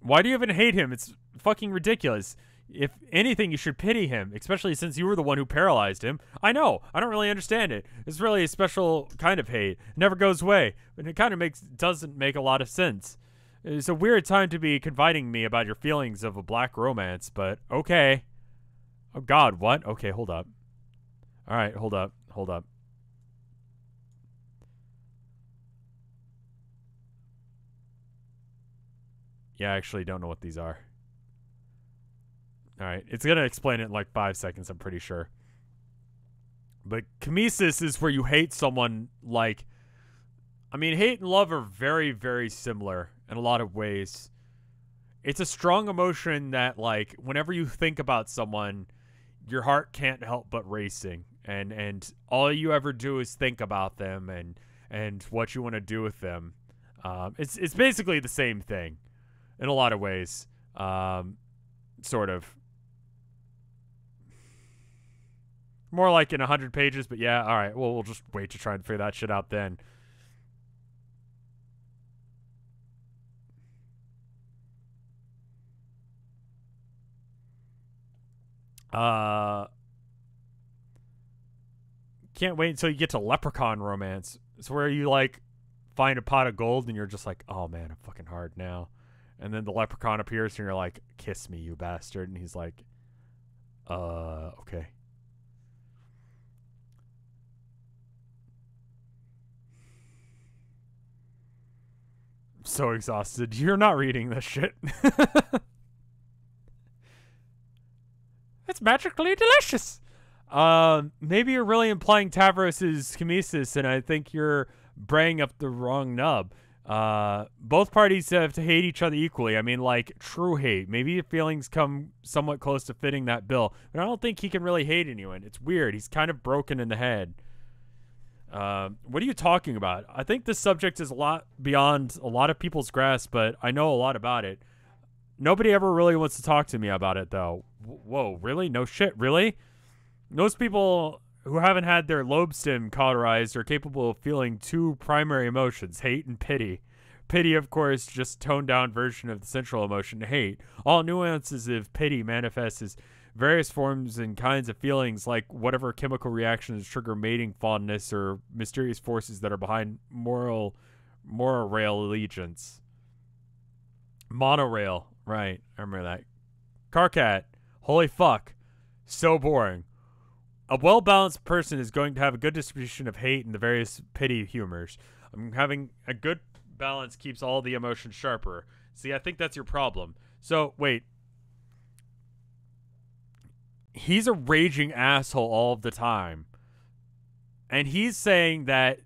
Why do you even hate him? It's fucking ridiculous. If anything, you should pity him, especially since you were the one who paralyzed him. I know. I don't really understand it. It's really a special kind of hate. It never goes away, but it kind of makes doesn't make a lot of sense. It's a weird time to be confiding me about your feelings of a black romance, but okay. Oh God, what? Okay, hold up. All right, hold up, hold up. Yeah, I actually don't know what these are. All right, it's gonna explain it in like five seconds. I'm pretty sure. But kismesis is where you hate someone like. I mean, hate and love are very, very similar in a lot of ways. It's a strong emotion that, like, whenever you think about someone, your heart can't help but racing, and and all you ever do is think about them and and what you want to do with them. Um, it's it's basically the same thing, in a lot of ways. Um, sort of. More like in 100 pages, but yeah, all right. Well, we'll just wait to try and figure that shit out then. Uh can't wait until you get to leprechaun romance. It's where you like find a pot of gold and you're just like, "Oh man, I'm fucking hard now." And then the leprechaun appears and you're like, "Kiss me, you bastard." And he's like, "Uh, okay." so exhausted. You're not reading this shit. it's magically delicious. Um, maybe you're really implying Tavros' kismesis, and I think you're braying up the wrong nub. Uh, both parties have to hate each other equally. I mean, like true hate. Maybe your feelings come somewhat close to fitting that bill, but I don't think he can really hate anyone. It's weird. He's kind of broken in the head. Uh, what are you talking about? I think this subject is a lot beyond a lot of people's grasp, but I know a lot about it. Nobody ever really wants to talk to me about it, though. Whoa, really? No shit, really? Most people who haven't had their lobe stem cauterized are capable of feeling two primary emotions, hate and pity. Pity, of course, just toned down version of the central emotion, hate. All nuances of pity manifest as various forms and kinds of feelings, like whatever chemical reactions trigger mating fondness or mysterious forces that are behind moral moral rail allegiance. Monorail, right? I remember that. Karkat, holy fuck, so boring. A well balanced person is going to have a good distribution of hate and the various pity humors. I'm having a good balance keeps all the emotions sharper. See, I think that's your problem. So, wait, he's a raging asshole all the time. And he's saying that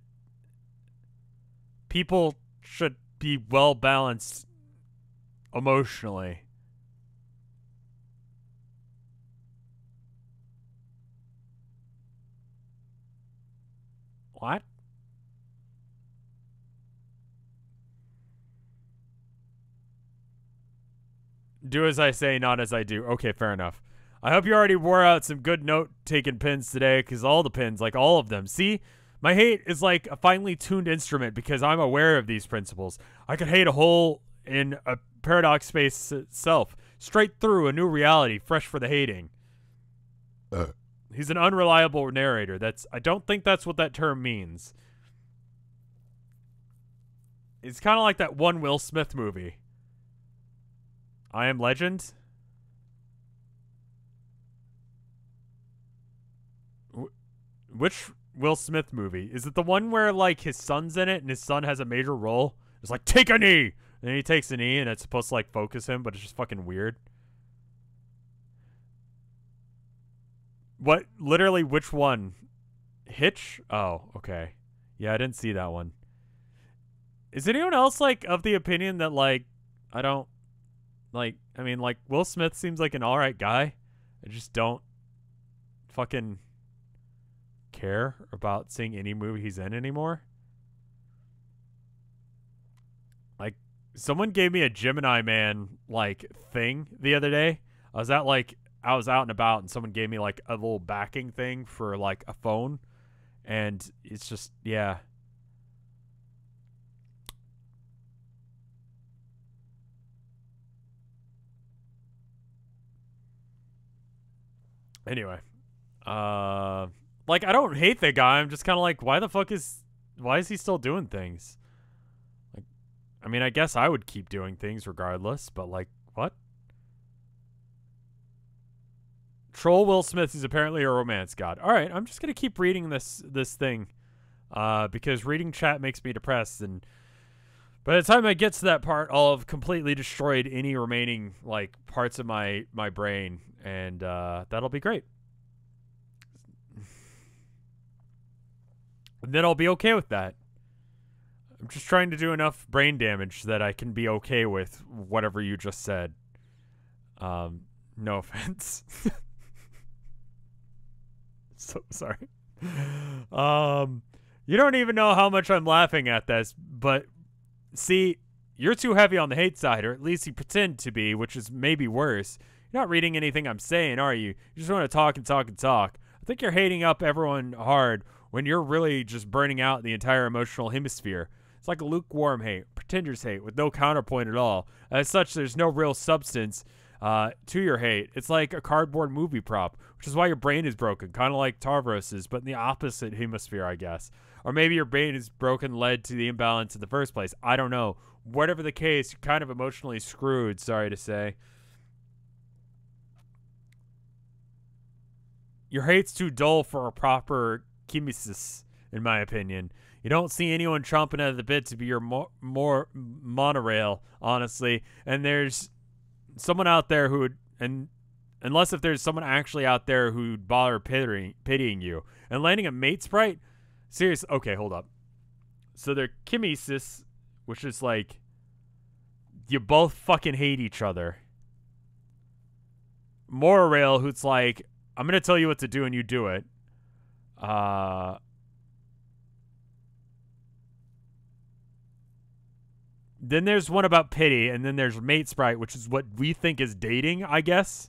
people should be well balanced emotionally. What? Do as I say, not as I do. Okay, fair enough. I hope you already wore out some good note taking pins today because all the pins, like all of them. See, my hate is like a finely tuned instrument because I'm aware of these principles. I could hate a hole in a paradox space itself, straight through a new reality, fresh for the hating. Uh. He's an unreliable narrator. That's I don't think that's what that term means. It's kind of like that one Will Smith movie. I Am Legend. Which Will Smith movie? Is it the one where like his son's in it and his son has a major role? It's like take a knee, and he takes a knee and it's supposed to like focus him, but it's just fucking weird. What? Literally, which one? Hitch? Oh, okay. Yeah, I didn't see that one. Is anyone else like of the opinion that like I don't like? I mean, like Will Smith seems like an all right guy. I just don't fucking care about seeing any movie he's in anymore. Like someone gave me a Gemini Man like thing the other day. I was at like I was out and about and someone gave me like a little backing thing for like a phone and it's just yeah. Anyway, uh like I don't hate the guy. I'm just kind of like, why the fuck is why is he still doing things? Like, I mean, I guess I would keep doing things regardless, but like, Troll Will Smith is apparently a romance god. All right, I'm just gonna keep reading this this thing, uh, because reading chat makes me depressed, and By the time I get to that part, I'll have completely destroyed any remaining like parts of my my brain, and uh, that'll be great. And then I'll be okay with that. I'm just trying to do enough brain damage that I can be okay with whatever you just said. Um, no offense. so sorry. Um, you don't even know how much I'm laughing at this, but see, you're too heavy on the hate side, or at least you pretend to be, which is maybe worse. You're not reading anything I'm saying, are you? You just want to talk and talk and talk. I think you're hating up everyone hard when you're really just burning out the entire emotional hemisphere. It's like a lukewarm hate, pretender's hate, with no counterpoint at all. As such, there's no real substance uh, to your hate. It's like a cardboard movie prop, which is why your brain is broken, kind of like Tarvaros's, but in the opposite hemisphere, I guess. Or maybe your brain is broken, led to the imbalance in the first place. I don't know. Whatever the case, you're kind of emotionally screwed, sorry to say. Your hate's too dull for a proper kismesis, in my opinion. You don't see anyone chomping at the bit to be your mo- more monorail, honestly. And there's someone out there who would, and unless if there's someone actually out there who'd bother pitying, pitying you and landing a matesprit. Serious? Okay, hold up. So they're kismesis, which is like you both fucking hate each other. Monorail, who's like, I'm gonna tell you what to do and you do it. Uh Then there's one about pity, and then there's matesprit, which is what we think is dating, I guess.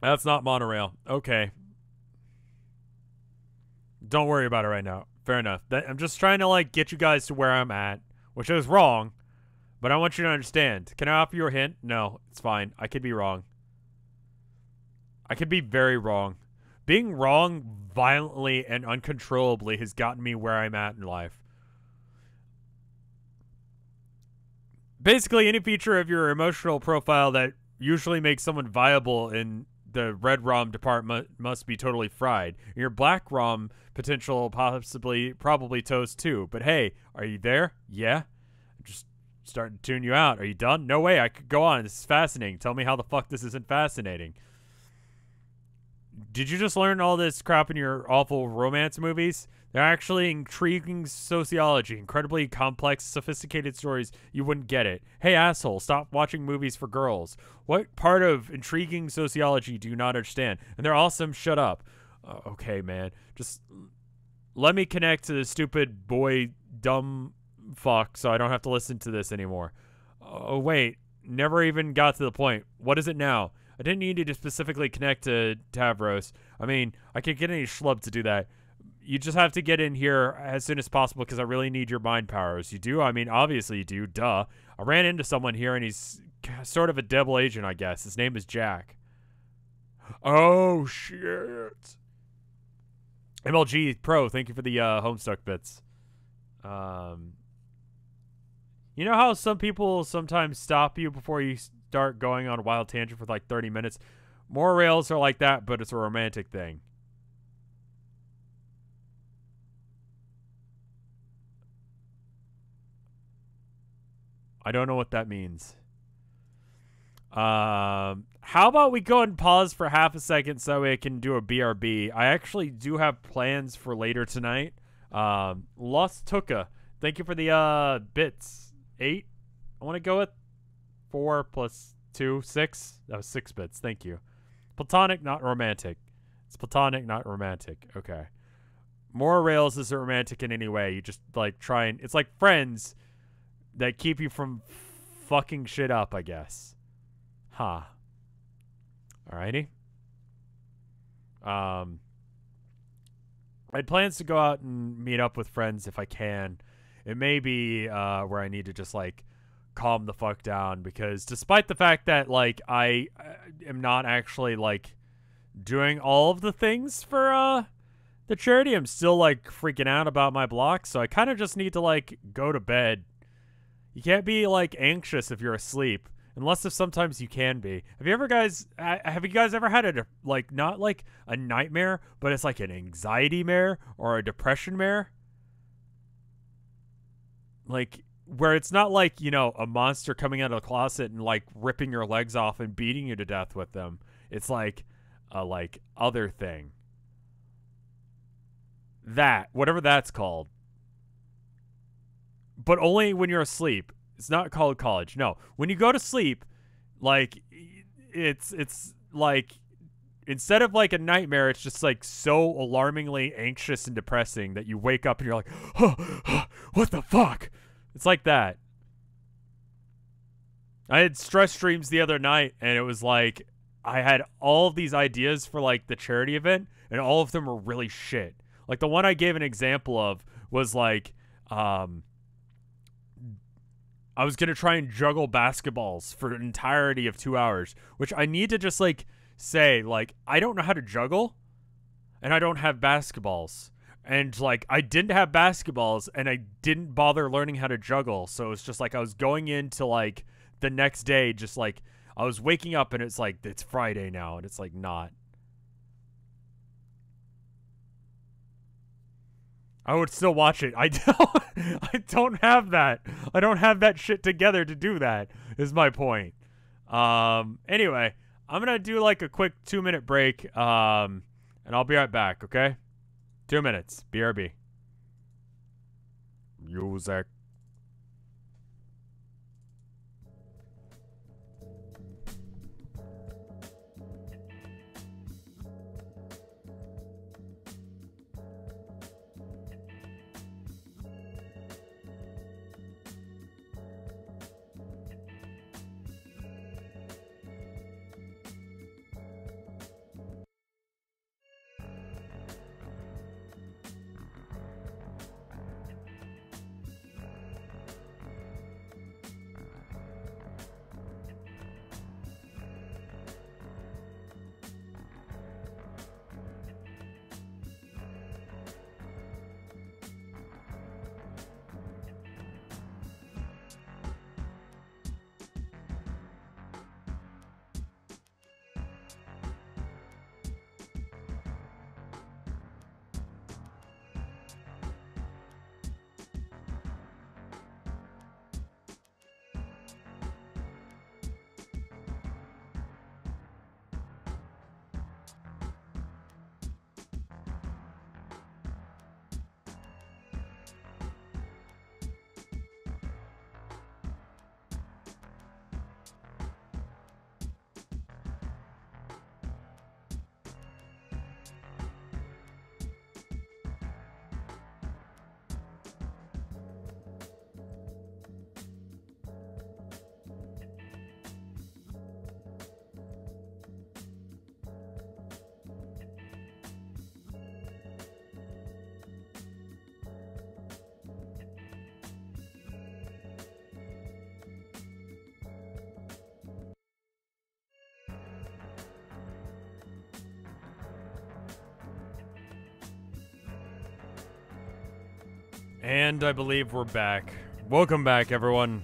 That's not monorail. Okay. Don't worry about it right now. Fair enough. That, I'm just trying to like get you guys to where I'm at, which is wrong, but I want you to understand. Can I offer you a hint? No, it's fine. I could be wrong. I could be very wrong. Being wrong violently and uncontrollably has gotten me where I'm at in life. Basically, any feature of your emotional profile that usually makes someone viable in the red rom department must be totally fried. Your black rom potential possibly probably toast too. But hey, are you there? Yeah. I'm just starting to tune you out. Are you done? No way. I could go on. This is fascinating. Tell me how the fuck this isn't fascinating did you just learn all this crap in your awful romance movies? They're actually intriguing sociology, incredibly complex, sophisticated stories. You wouldn't get it. Hey, asshole, stop watching movies for girls. What part of intriguing sociology do you not understand? And they're awesome. Shut up. Uh, okay, man. Just let me connect to the stupid boy dumb fuck so I don't have to listen to this anymore. Oh, wait. Never even got to the point. What is it now? I didn't need you to specifically connect to Tavros. I mean, I could get any schlub to do that. You just have to get in here as soon as possible because I really need your mind powers. You do? I mean, obviously you do. Duh. I ran into someone here and he's sort of a devil agent, I guess. His name is Jack. Oh, shit. MLG Pro, thank you for the uh, Homestuck bits. Um, you know how some people sometimes stop you before you start going on a wild tangent for like 30 minutes. More rails are like that, but it's a romantic thing. I don't know what that means. Um, how about we go and pause for half a second so we can do a BRB? I actually do have plans for later tonight. Um, Lost Tuka, thank you for the uh bits. Eight. I want to go with four plus two, six. That was six bits. Thank you. Platonic, not romantic. It's platonic, not romantic. Okay. More rails isn't romantic in any way. You just like try and it's like friends that keep you from fucking shit up, I guess. Huh. Alrighty. Um I had plans to go out and meet up with friends if I can. It may be uh, where I need to just like calm the fuck down because despite the fact that like I uh, am not actually like doing all of the things for uh the charity, I'm still like freaking out about my block, so I kind of just need to like go to bed. You can't be like anxious if you're asleep. Unless if sometimes you can be. Have you ever guys have you guys ever had a like not like a nightmare, but it's like an anxiety mare or a depression mare? Like where it's not like, you know, a monster coming out of the closet and like ripping your legs off and beating you to death with them. It's like a like other thing. That, whatever that's called. But only when you're asleep. It's not called college. No, when you go to sleep, like it's it's like instead of like a nightmare, it's just like so alarmingly anxious and depressing that you wake up and you're like, what the fuck? It's like that. I had stress dreams the other night, and it was like I had all of these ideas for like the charity event, and all of them were really shit. Like the one I gave an example of was like, um, I was gonna try and juggle basketballs for an entirety of two hours, which I need to just like say, like, I don't know how to juggle, and I don't have basketballs. And like I didn't have basketballs and I didn't bother learning how to juggle. So it's just like I was going into like the next day just like I was waking up and it's like it's Friday now and it's like not. I would still watch it. I don't I don't have that. I don't have that shit together to do that. Is my point. Um anyway, I'm going to do like a quick 2-minute break um and I'll be right back, okay? 2 minutes. BRB. Music. I believe we're back. Welcome back, everyone.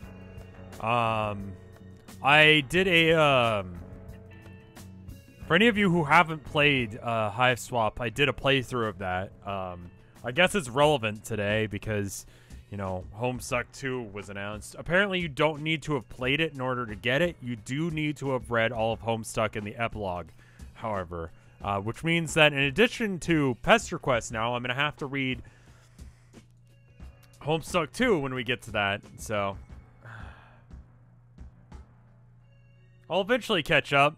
Um, I did a um. For any of you who haven't played uh, Hiveswap, I did a playthrough of that. Um, I guess it's relevant today because, you know, Homestuck 2 was announced. Apparently, you don't need to have played it in order to get it. You do need to have read all of Homestuck in the epilogue, however, uh, which means that in addition to Pest Quest now, I'm going to have to read Homestuck 2 when we get to that, so. I'll eventually catch up.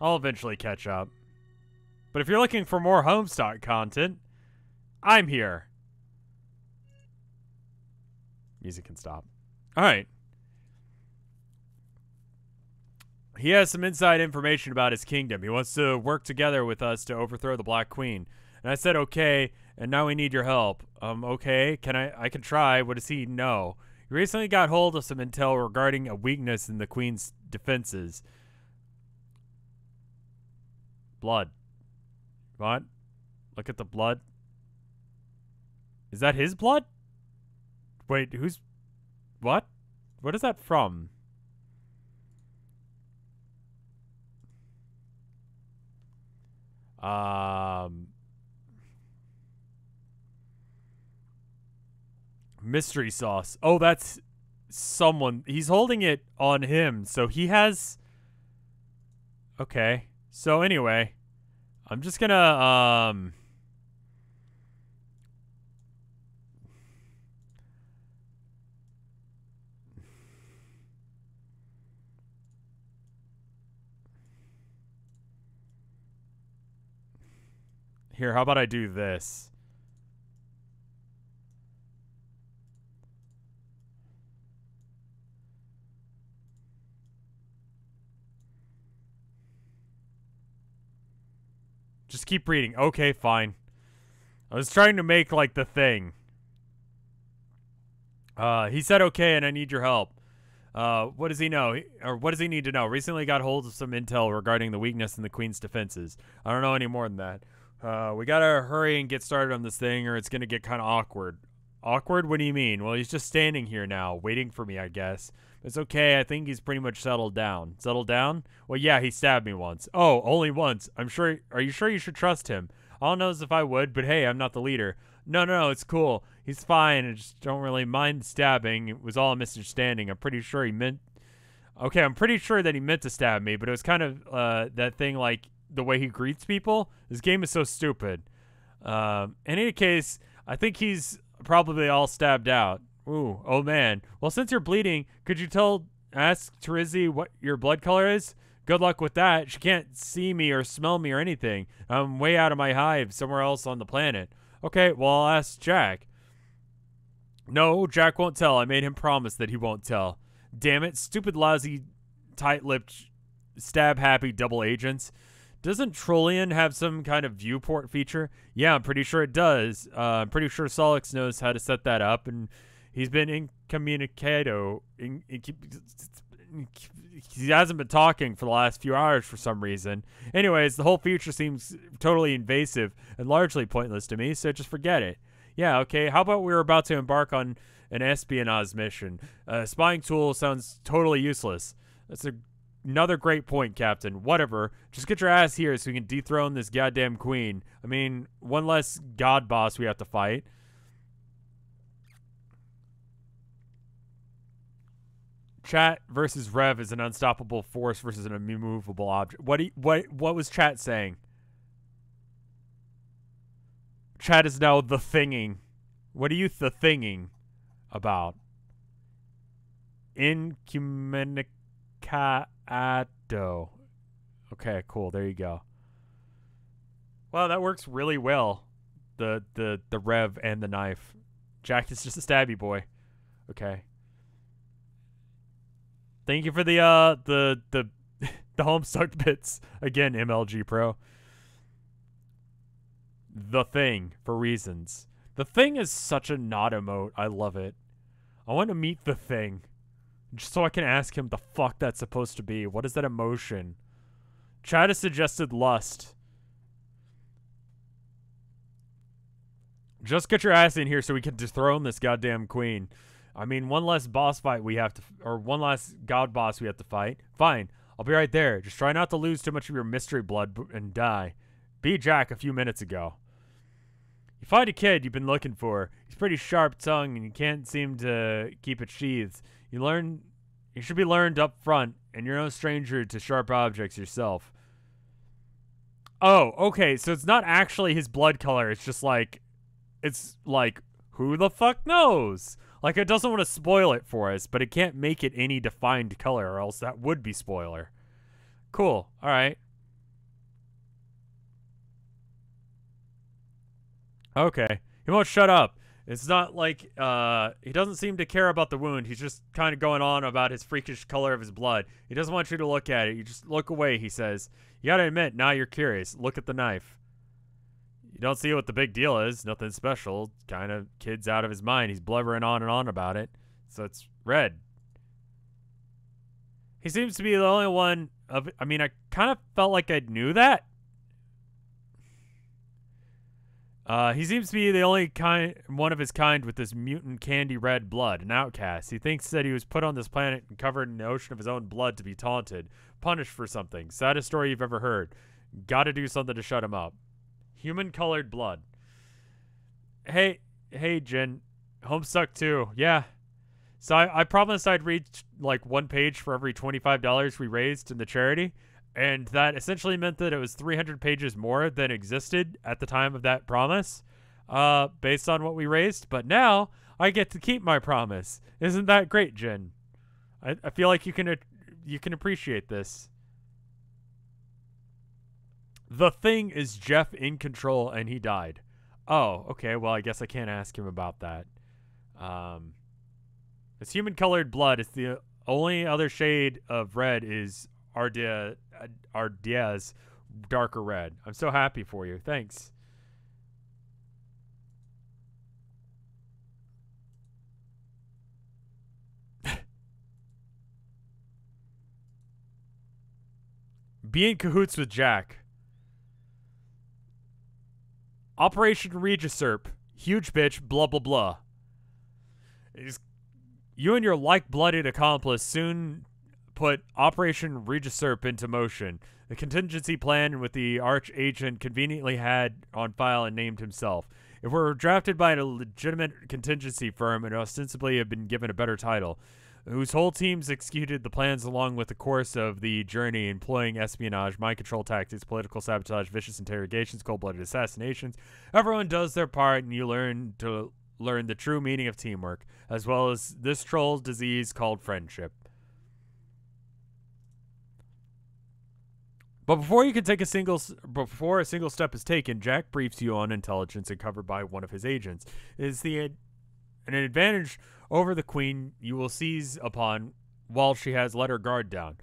I'll eventually catch up. But if you're looking for more Homestuck content, I'm here. Music can stop. Alright. He has some inside information about his kingdom. He wants to work together with us to overthrow the Black Queen. And I said, okay, and now we need your help um, okay, can I, I can try. What does he know? He recently got hold of some intel regarding a weakness in the Queen's defenses. Blood. What? Look at the blood. Is that his blood? Wait, who's... What? What is that from? Um... mystery sauce. Oh, that's someone. He's holding it on him, so he has. Okay. So anyway, I'm just gonna um. Here, how about I do this? Just keep reading. Okay, fine. I was trying to make, like, the thing. Uh, he said okay, and I need your help. Uh, what does he know? or what does he need to know? Recently got hold of some intel regarding the weakness in the Queen's defenses. I don't know any more than that. Uh, we gotta hurry and get started on this thing, or it's gonna get kind of awkward. Awkward? What do you mean? Well, he's just standing here now, waiting for me, I guess. It's okay. I think he's pretty much settled down. Settled down? Well, yeah, he stabbed me once. Oh, only once. I'm sure. Are you sure you should trust him? All knows if I would, but hey, I'm not the leader. No, no, no, it's cool. He's fine. I just don't really mind stabbing. It was all a misunderstanding. I'm pretty sure he meant. Okay, I'm pretty sure that he meant to stab me, but it was kind of uh, that thing like the way he greets people. This game is so stupid. Um, in any case, I think he's probably all stabbed out. Ooh, oh man. Well, since you're bleeding, could you tell, ask Terezi what your blood color is? Good luck with that. She can't see me or smell me or anything. I'm way out of my hive, somewhere else on the planet. Okay, well, I'll ask Jack. No, Jack won't tell. I made him promise that he won't tell. Damn it, stupid, lousy, tight-lipped, stab-happy double agents. Doesn't Trollian have some kind of viewport feature? Yeah, I'm pretty sure it does. Uh, I'm pretty sure Sollux knows how to set that up, and he's been incommunicado. In, in, he hasn't been talking for the last few hours for some reason. Anyways, the whole future seems totally invasive and largely pointless to me, so just forget it. Yeah, okay, how about we are about to embark on an espionage mission? A uh, spying tool sounds totally useless. That's a Another great point, Captain. Whatever. Just get your ass here so we can dethrone this goddamn queen. I mean, one less god boss we have to fight. Chat versus Rev is an unstoppable force versus an immovable object. What you, what what was Chat saying? Chat is now the thinging. What are you the thinging about? Incommunicado. Ado. Okay, cool. There you go. Wow, that works really well. The the the rev and the knife. Jack is just a stabby boy. Okay. Thank you for the uh the the the home Homestuck bits again, MLG Pro. The thing for reasons. The thing is such a not emote. I love it. I want to meet the thing. Just so I can ask him the fuck that's supposed to be. What is that emotion? Chad has suggested lust. Just get your ass in here so we can dethrone this goddamn queen. I mean, one less boss fight we have to, or one less god boss we have to fight. Fine, I'll be right there. Just try not to lose too much of your mystery blood and die. Be Jack a few minutes ago. You find a kid you've been looking for. He's pretty sharp tongued and you can't seem to keep it sheathed. You learn you should be learned up front, and you're no stranger to sharp objects yourself. Oh, okay, so it's not actually his blood color, it's just like it's like who the fuck knows? Like it doesn't want to spoil it for us, but it can't make it any defined color or else that would be spoiler. Cool. All right. Okay. He won't shut up. It's not like uh, he doesn't seem to care about the wound. He's just kind of going on about his freakish color of his blood. He doesn't want you to look at it. You just look away, he says. You gotta admit, now you're curious. Look at the knife. You don't see what the big deal is. Nothing special. Kind of kid's out of his mind. He's blubbering on and on about it. So it's red. He seems to be the only one of. I mean, I kind of felt like I knew that Uh, he seems to be the only kind, one of his kind with this mutant candy red blood, an outcast. He thinks that he was put on this planet and covered in the ocean of his own blood to be taunted, punished for something. Saddest story you've ever heard. Gotta do something to shut him up. Human colored blood. Hey, hey, Jin. Homestuck too. Yeah. So I, I promised I'd read like one page for every $25 we raised in the charity. And that essentially meant that it was 300 pages more than existed at the time of that promise, uh, based on what we raised. But now I get to keep my promise. Isn't that great, Jin? I, I feel like you can you can appreciate this. The thing is Jeff in control and he died. Oh, okay. Well, I guess I can't ask him about that. Um, it's human colored blood. It's the only other shade of red is Aradia, Aradia's darker red. I'm so happy for you. Thanks. Be in cahoots with Jack. Operation Regisurp. Huge bitch, blah blah blah. You and your like-blooded accomplice soon put Operation Regisurp into motion. The contingency plan with the arch agent conveniently had on file and named himself. If we were drafted by a legitimate contingency firm and ostensibly have been given a better title, whose whole teams executed the plans along with the course of the journey, employing espionage, mind control tactics, political sabotage, vicious interrogations, cold-blooded assassinations. Everyone does their part, and you learn to learn the true meaning of teamwork, as well as this troll's disease called friendship. But before you can take a single, before a single step is taken, Jack briefs you on intelligence and uncovered by one of his agents. Is the an advantage over the queen you will seize upon while she has let her guard down.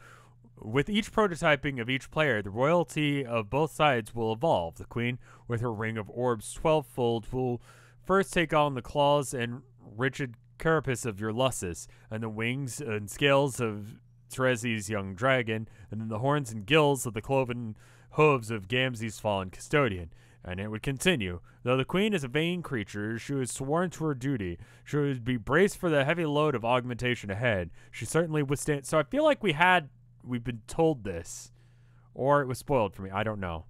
With each prototyping of each player, the royalty of both sides will evolve. The queen, with her ring of orbs twelvefold, will first take on the claws and rigid carapace of your lusus, and the wings and scales of Terezi's young dragon, and then the horns and gills of the cloven hooves of Gamzee's fallen custodian and it would continue. Though the queen is a vain creature, she was sworn to her duty. She would be braced for the heavy load of augmentation ahead. She certainly withstand. So I feel like we had, we've been told this, or it was spoiled for me. I don't know.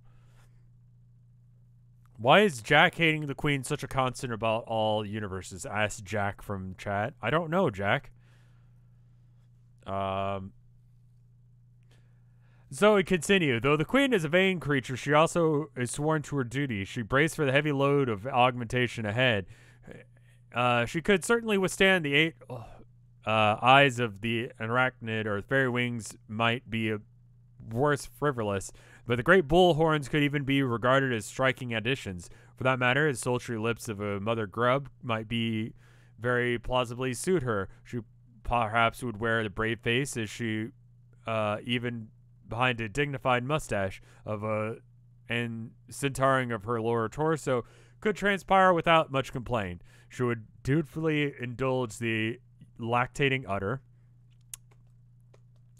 Why is Jack hating the queen such a constant about all universes? Asked Jack from chat. I don't know, Jack. Um, so we continue. Though the queen is a vain creature, she also is sworn to her duty. She braced for the heavy load of augmentation ahead. Uh, she could certainly withstand the eight uh, eyes of the arachnid, or fairy wings might be a worse frivolous, but the great bull horns could even be regarded as striking additions. For that matter, the sultry lips of a mother grub might be very plausibly suit her. She perhaps would wear the brave face as she uh, even behind a dignified mustache of a and centauring of her lower torso could transpire without much complaint. She would dutifully indulge the lactating udder.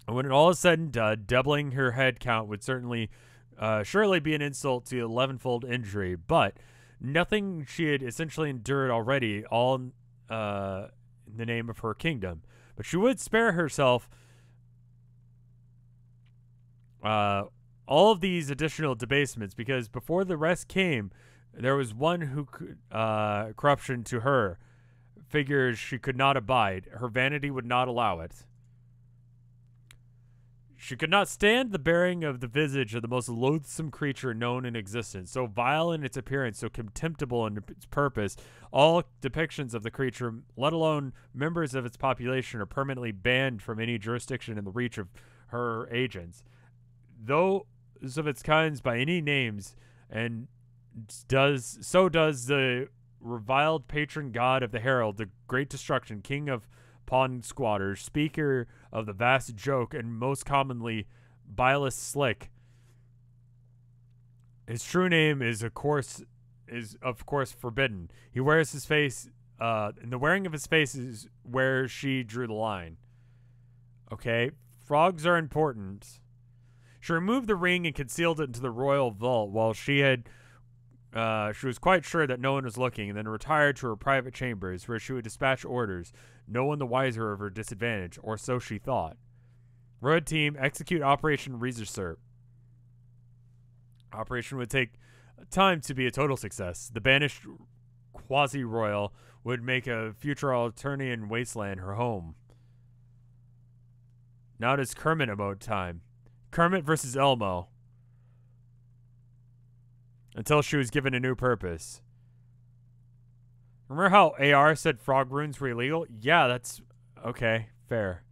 And when it all is said and done, doubling her head count would certainly, uh, surely be an insult to elevenfold injury. But nothing she had essentially endured already, all uh, in the name of her kingdom. But she would spare herself uh, all of these additional debasements because before the rest came, there was one who uh, corruption to her figures she could not abide. Her vanity would not allow it. She could not stand the bearing of the visage of the most loathsome creature known in existence, so vile in its appearance, so contemptible in its purpose. All depictions of the creature, let alone members of its population, are permanently banned from any jurisdiction in the reach of her agents those of its kinds by any names, and does so does the reviled patron god of the herald, the great destruction, king of pond squatters, speaker of the vast joke, and most commonly Bilious Slick. His true name is of course is of course forbidden. He wears his face uh and the wearing of his face is where she drew the line. Okay? Frogs are important. She removed the ring and concealed it into the royal vault while she had uh, she was quite sure that no one was looking, and then retired to her private chambers, where she would dispatch orders, no one the wiser of her disadvantage, or so she thought. Road team, execute Operation Regisurp. Operation would take time to be a total success. The banished quasi royal would make a future Alternian wasteland her home. Now it is Kermit mode time. Kermit versus Elmo. Until she was given a new purpose. Remember how AR said frog runes were illegal? Yeah, that's okay, fair.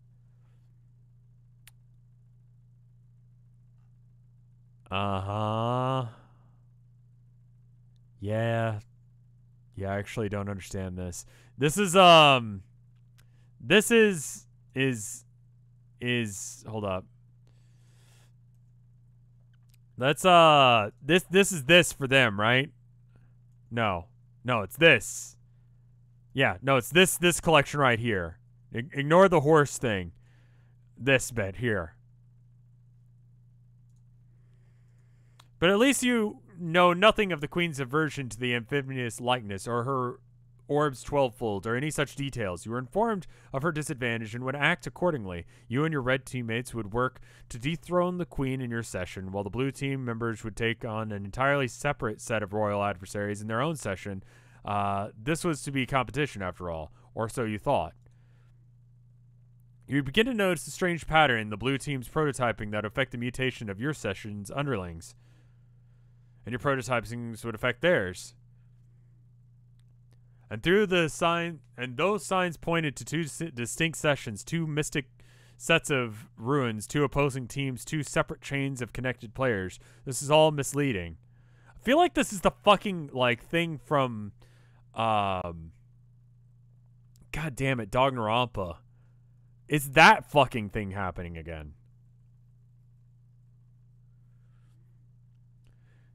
Uh-huh. Yeah. Yeah, I actually don't understand this. This is um this is is is hold up. That's uh this this is this for them, right? No. No, it's this. Yeah, no, it's this this collection right here. I ignore the horse thing. This bit here. But at least you know nothing of the Queen's aversion to the amphibious likeness or her orb's twelvefold or any such details. You were informed of her disadvantage and would act accordingly. You and your red teammates would work to dethrone the queen in your session, while the blue team members would take on an entirely separate set of royal adversaries in their own session. Uh, this was to be competition, after all, or so you thought. You begin to notice a strange pattern in the blue team's prototyping that affect the mutation of your session's underlings. And your prototypings would affect theirs. And through the sign, and those signs pointed to two distinct sessions, two mystic sets of ruins, two opposing teams, two separate chains of connected players. This is all misleading. I feel like this is the fucking like thing from, um, God damn it, Danganronpa. Is that fucking thing happening again?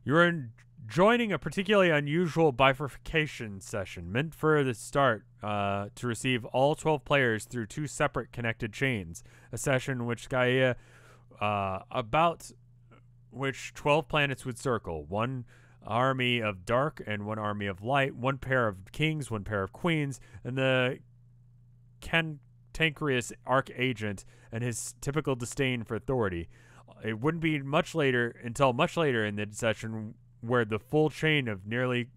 You're in joining a particularly unusual bifurcation session meant for the start uh, to receive all 12 players through two separate connected chains. A session which Skaia, uh, about which 12 planets would circle. One army of dark and one army of light, one pair of kings, one pair of queens, and the cantankerous archagent and his typical disdain for authority. It wouldn't be much later until much later in the session where the full chain of nearly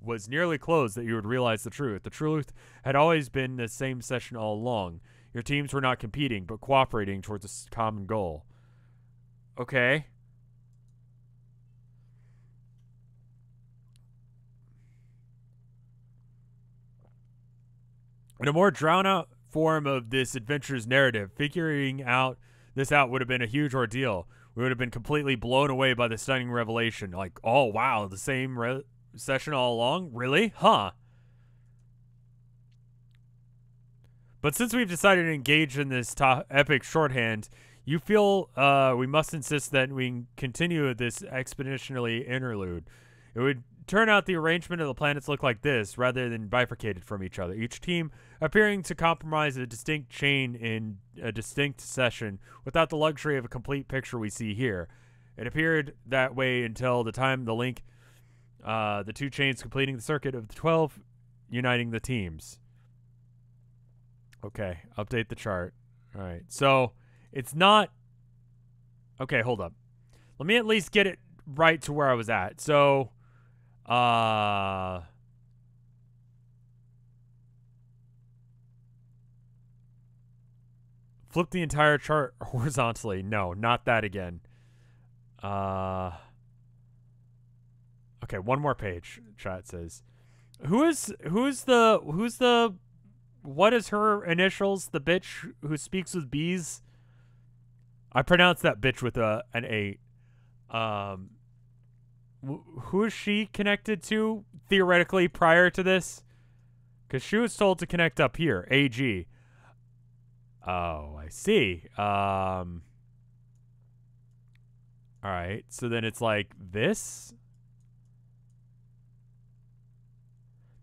was nearly closed that you would realize the truth. The truth had always been the same session all along. Your teams were not competing, but cooperating towards a common goal. Okay. In a more drawn out form of this adventure's narrative, figuring out this out would have been a huge ordeal we would have been completely blown away by the stunning revelation. Like, oh wow, the same re- session all along? Really? Huh. But since we've decided to engage in this epic shorthand, you feel uh, we must insist that we continue this expeditionally interlude. It would turn out the arrangement of the planets look like this rather than bifurcated from each other, each team appearing to compromise a distinct chain in a distinct session without the luxury of a complete picture we see here. It appeared that way until the time the link, uh, the two chains completing the circuit of the 12, uniting the teams. Okay, update the chart. All right, so it's not. Okay, hold up. Let me at least get it right to where I was at. So uh Flip the entire chart horizontally. No, not that again. Uh Okay, one more page. Chat says. Who is who's the who's the what is her initials? The bitch who speaks with bees? I pronounce that bitch with a an eight. Um who is she connected to theoretically prior to this? Because she was told to connect up here, AG. Oh, I see. Um. All right, so then it's like this.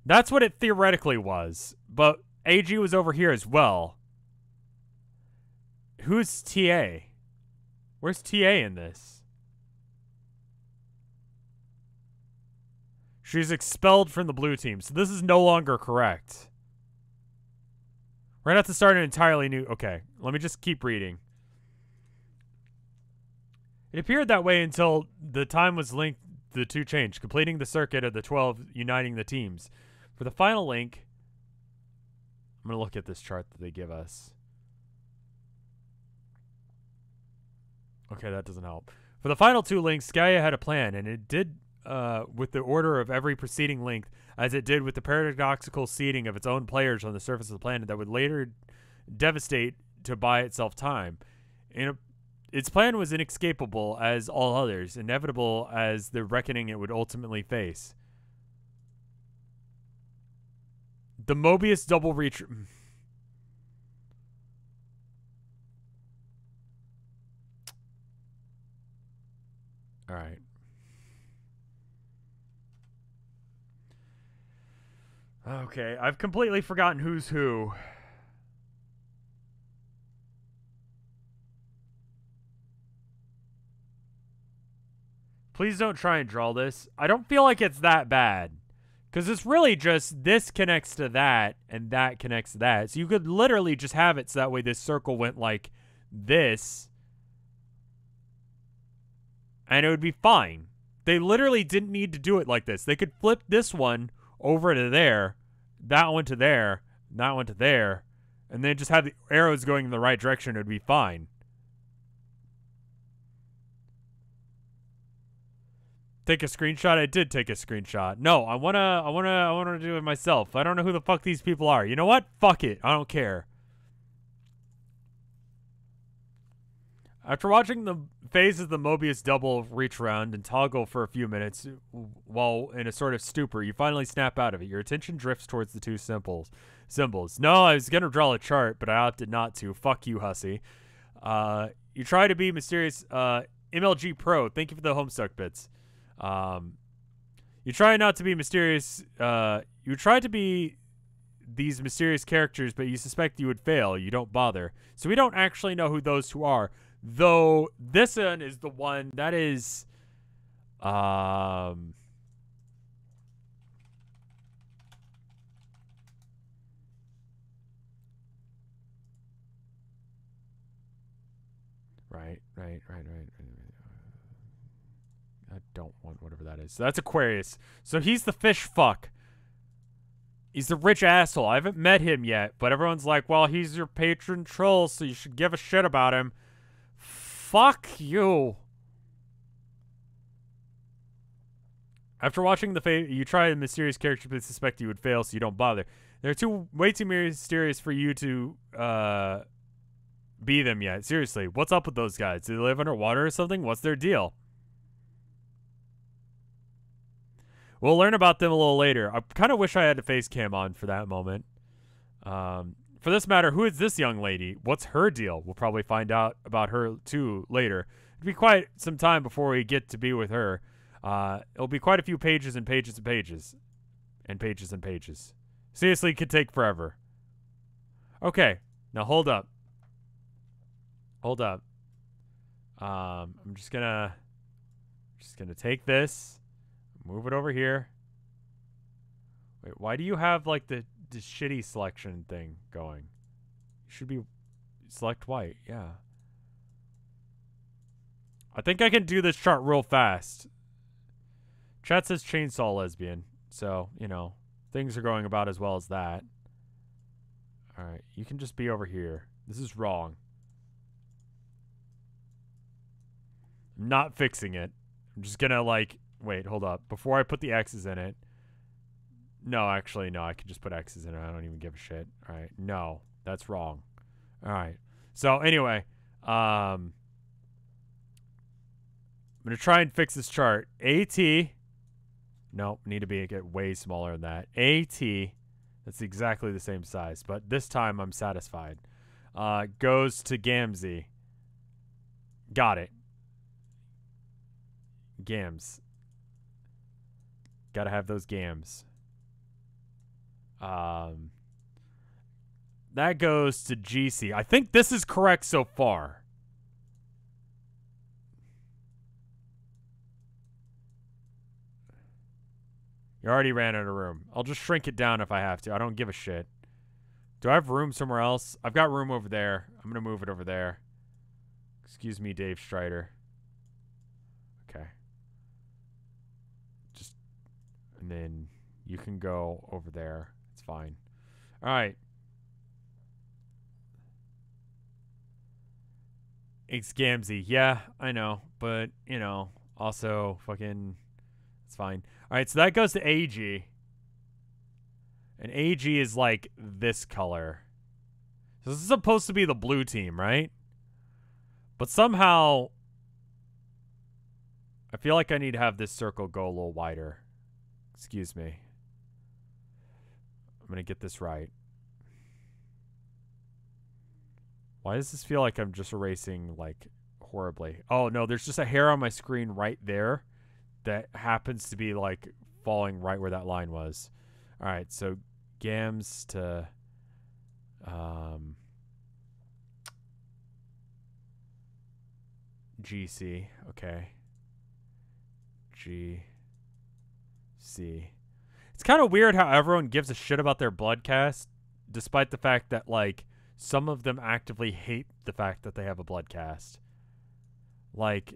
That's what it theoretically was, but AG was over here as well. Who's TA? Where's TA in this? She's expelled from the blue team, so this is no longer correct. We're going to have to start an entirely new... Okay, let me just keep reading. It appeared that way until the time was linked the two changed, completing the circuit of the 12 uniting the teams. For the final link, I'm going to look at this chart that they give us. Okay, that doesn't help. For the final two links, Skaia had a plan, and it did uh, with the order of every preceding length, as it did with the paradoxical seeding of its own players on the surface of the planet that would later devastate to buy itself time. Its plan was inescapable as all others, inevitable as the reckoning it would ultimately face. The Mobius double reach. All right. Okay, I've completely forgotten who's who. Please don't try and draw this. I don't feel like it's that bad. Because it's really just this connects to that and that connects to that. So you could literally just have it so that way this circle went like this. And it would be fine. They literally didn't need to do it like this. They could flip this one over to there, that one to there, that one to there, and then just have the arrows going in the right direction. It would be fine. take a screenshot. I did take a screenshot. No, I wanna, I wanna, I wanna do it myself. I don't know who the fuck these people are. You know what? Fuck it. I don't care. After watching the phases of the Mobius double reach around and toggle for a few minutes while in a sort of stupor, you finally snap out of it. Your attention drifts towards the two symbols. Symbols. No, I was gonna draw a chart, but I opted not to. Fuck you, Hussie. Uh, you try to be mysterious. Uh, MLG Pro. Thank you for the Homestuck bits. Um, you try not to be mysterious. Uh, you try to be these mysterious characters, but you suspect you would fail. You don't bother. So we don't actually know who those two are. Though this one is the one that is. Um. Right, right, right, right, right. I don't want whatever that is. So that's Aquarius. So he's the fish fuck. He's the rich asshole. I haven't met him yet, but everyone's like, well, he's your patron troll, so you should give a shit about him. Fuck you. After watching the fate, you try a mysterious character but suspect you would fail, so you don't bother. They're too way too mysterious for you to uh, be them yet. Seriously, what's up with those guys? Do they live underwater or something? What's their deal? We'll learn about them a little later. I kind of wish I had a face cam on for that moment. Um, for this matter, who is this young lady? What's her deal? We'll probably find out about her too later. It'll be quite some time before we get to be with her. Uh, it'll be quite a few pages and pages and pages. And pages and pages. Seriously, it could take forever. Okay, now hold up. Hold up. Um, I'm just gonna, just gonna take this. Move it over here. Wait, why do you have like the, the shitty selection thing going? should be select white, yeah. I think I can do this chart real fast. Chat says chainsaw lesbian. So, you know, things are going about as well as that. Alright, you can just be over here. This is wrong. I'm not fixing it. I'm just gonna, like, Wait, hold up. Before I put the X's in it. No, actually, no. I can just put X's in it. I don't even give a shit. All right. No, that's wrong. All right. So anyway, um, I'm to try and fix this chart. AT. Nope, need to be get way smaller than that. AT. That's exactly the same size, but this time I'm satisfied. Uh, goes to Gamzee. Got it. Gams. Got to have those gams. Um, that goes to GC. I think this is correct so far. You already ran out of room. I'll just shrink it down if I have to. I don't give a shit. Do I have room somewhere else? I've got room over there. I'm going to move it over there. Excuse me, Dave Strider. Okay. Just, and then you can go over there. Fine. All right. It's Gamzee. Yeah, I know. But, you know, also fucking it's fine. All right, so that goes to AG. And AG is like this color. So this is supposed to be the blue team, right? But somehow I feel like I need to have this circle go a little wider. Excuse me. I'm going to get this right. Why does this feel like I'm just erasing like horribly? Oh no, there's just a hair on my screen right there that happens to be like falling right where that line was. All right, so gams to um GC. Okay. G C. It's kind of weird how everyone gives a shit about their blood cast despite the fact that like some of them actively hate the fact that they have a blood cast. Like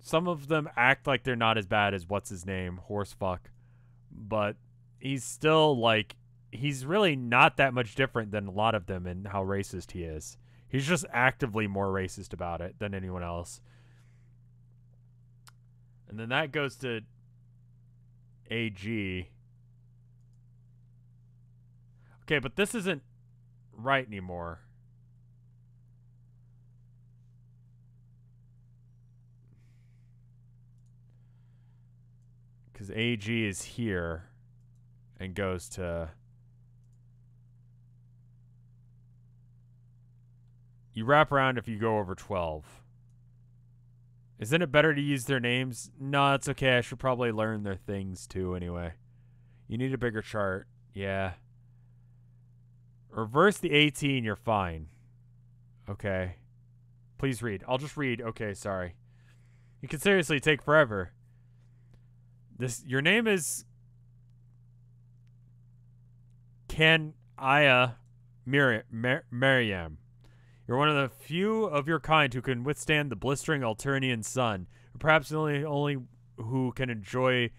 some of them act like they're not as bad as what's his name, Horsefuck, but he's still like he's really not that much different than a lot of them in how racist he is. He's just actively more racist about it than anyone else. And then that goes to AG. Okay, but this isn't right anymore. Because AG is here and goes to. You wrap around if you go over 12. Isn't it better to use their names? No, it's okay. I should probably learn their things too anyway. You need a bigger chart. Yeah. Reverse the 18, you're fine. Okay. Please read. I'll just read. Okay, sorry. You can seriously take forever. This your name is Ken Aya Mir- Mar- Maryam. You're one of the few of your kind who can withstand the blistering Alternian sun, perhaps the only only who can enjoy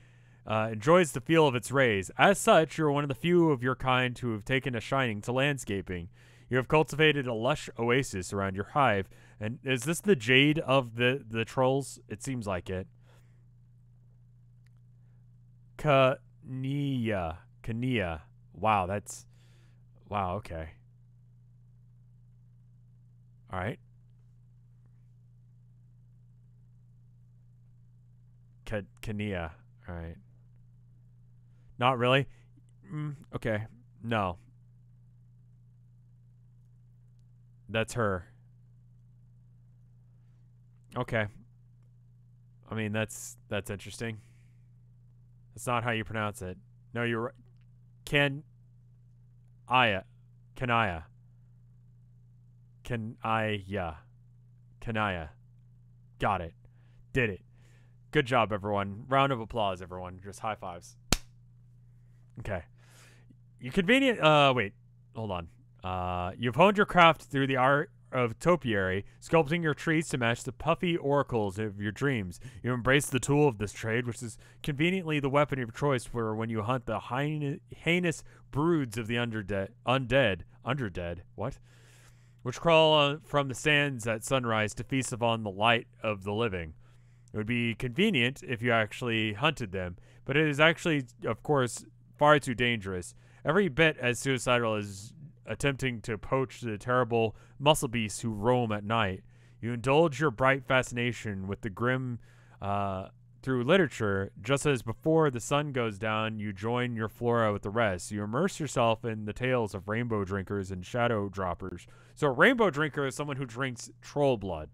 uh, enjoys the feel of its rays. As such, you're one of the few of your kind who have taken a shining to landscaping. You have cultivated a lush oasis around your hive. And is this the jade of the, the trolls? It seems like it. Kania. Kania. Wow, that's... Wow, okay. All right. Kania. All right. Not really. Mm, okay. No. That's her. Okay. I mean, that's that's interesting. That's not how you pronounce it. No, you're right. Can Aya. Kanaya. Kanaya. Kanaya. Got it. Did it. Good job, everyone. Round of applause, everyone. Just high fives. Okay. You convenient. Uh, wait. Hold on. Uh, you've honed your craft through the art of topiary, sculpting your trees to match the puffy oracles of your dreams. You embrace the tool of this trade, which is conveniently the weapon of choice for when you hunt the heinous broods of the underdead, undead, underdead, what? Which crawl from the sands at sunrise to feast upon the light of the living. It would be convenient if you actually hunted them, but it is actually, of course, far too dangerous. Every bit as suicidal as attempting to poach the terrible muscle beasts who roam at night. You indulge your bright fascination with the grim uh, through literature, just as before the sun goes down, you join your flora with the rest. You immerse yourself in the tales of rainbow drinkers and shadow droppers. So, a rainbow drinker is someone who drinks troll blood,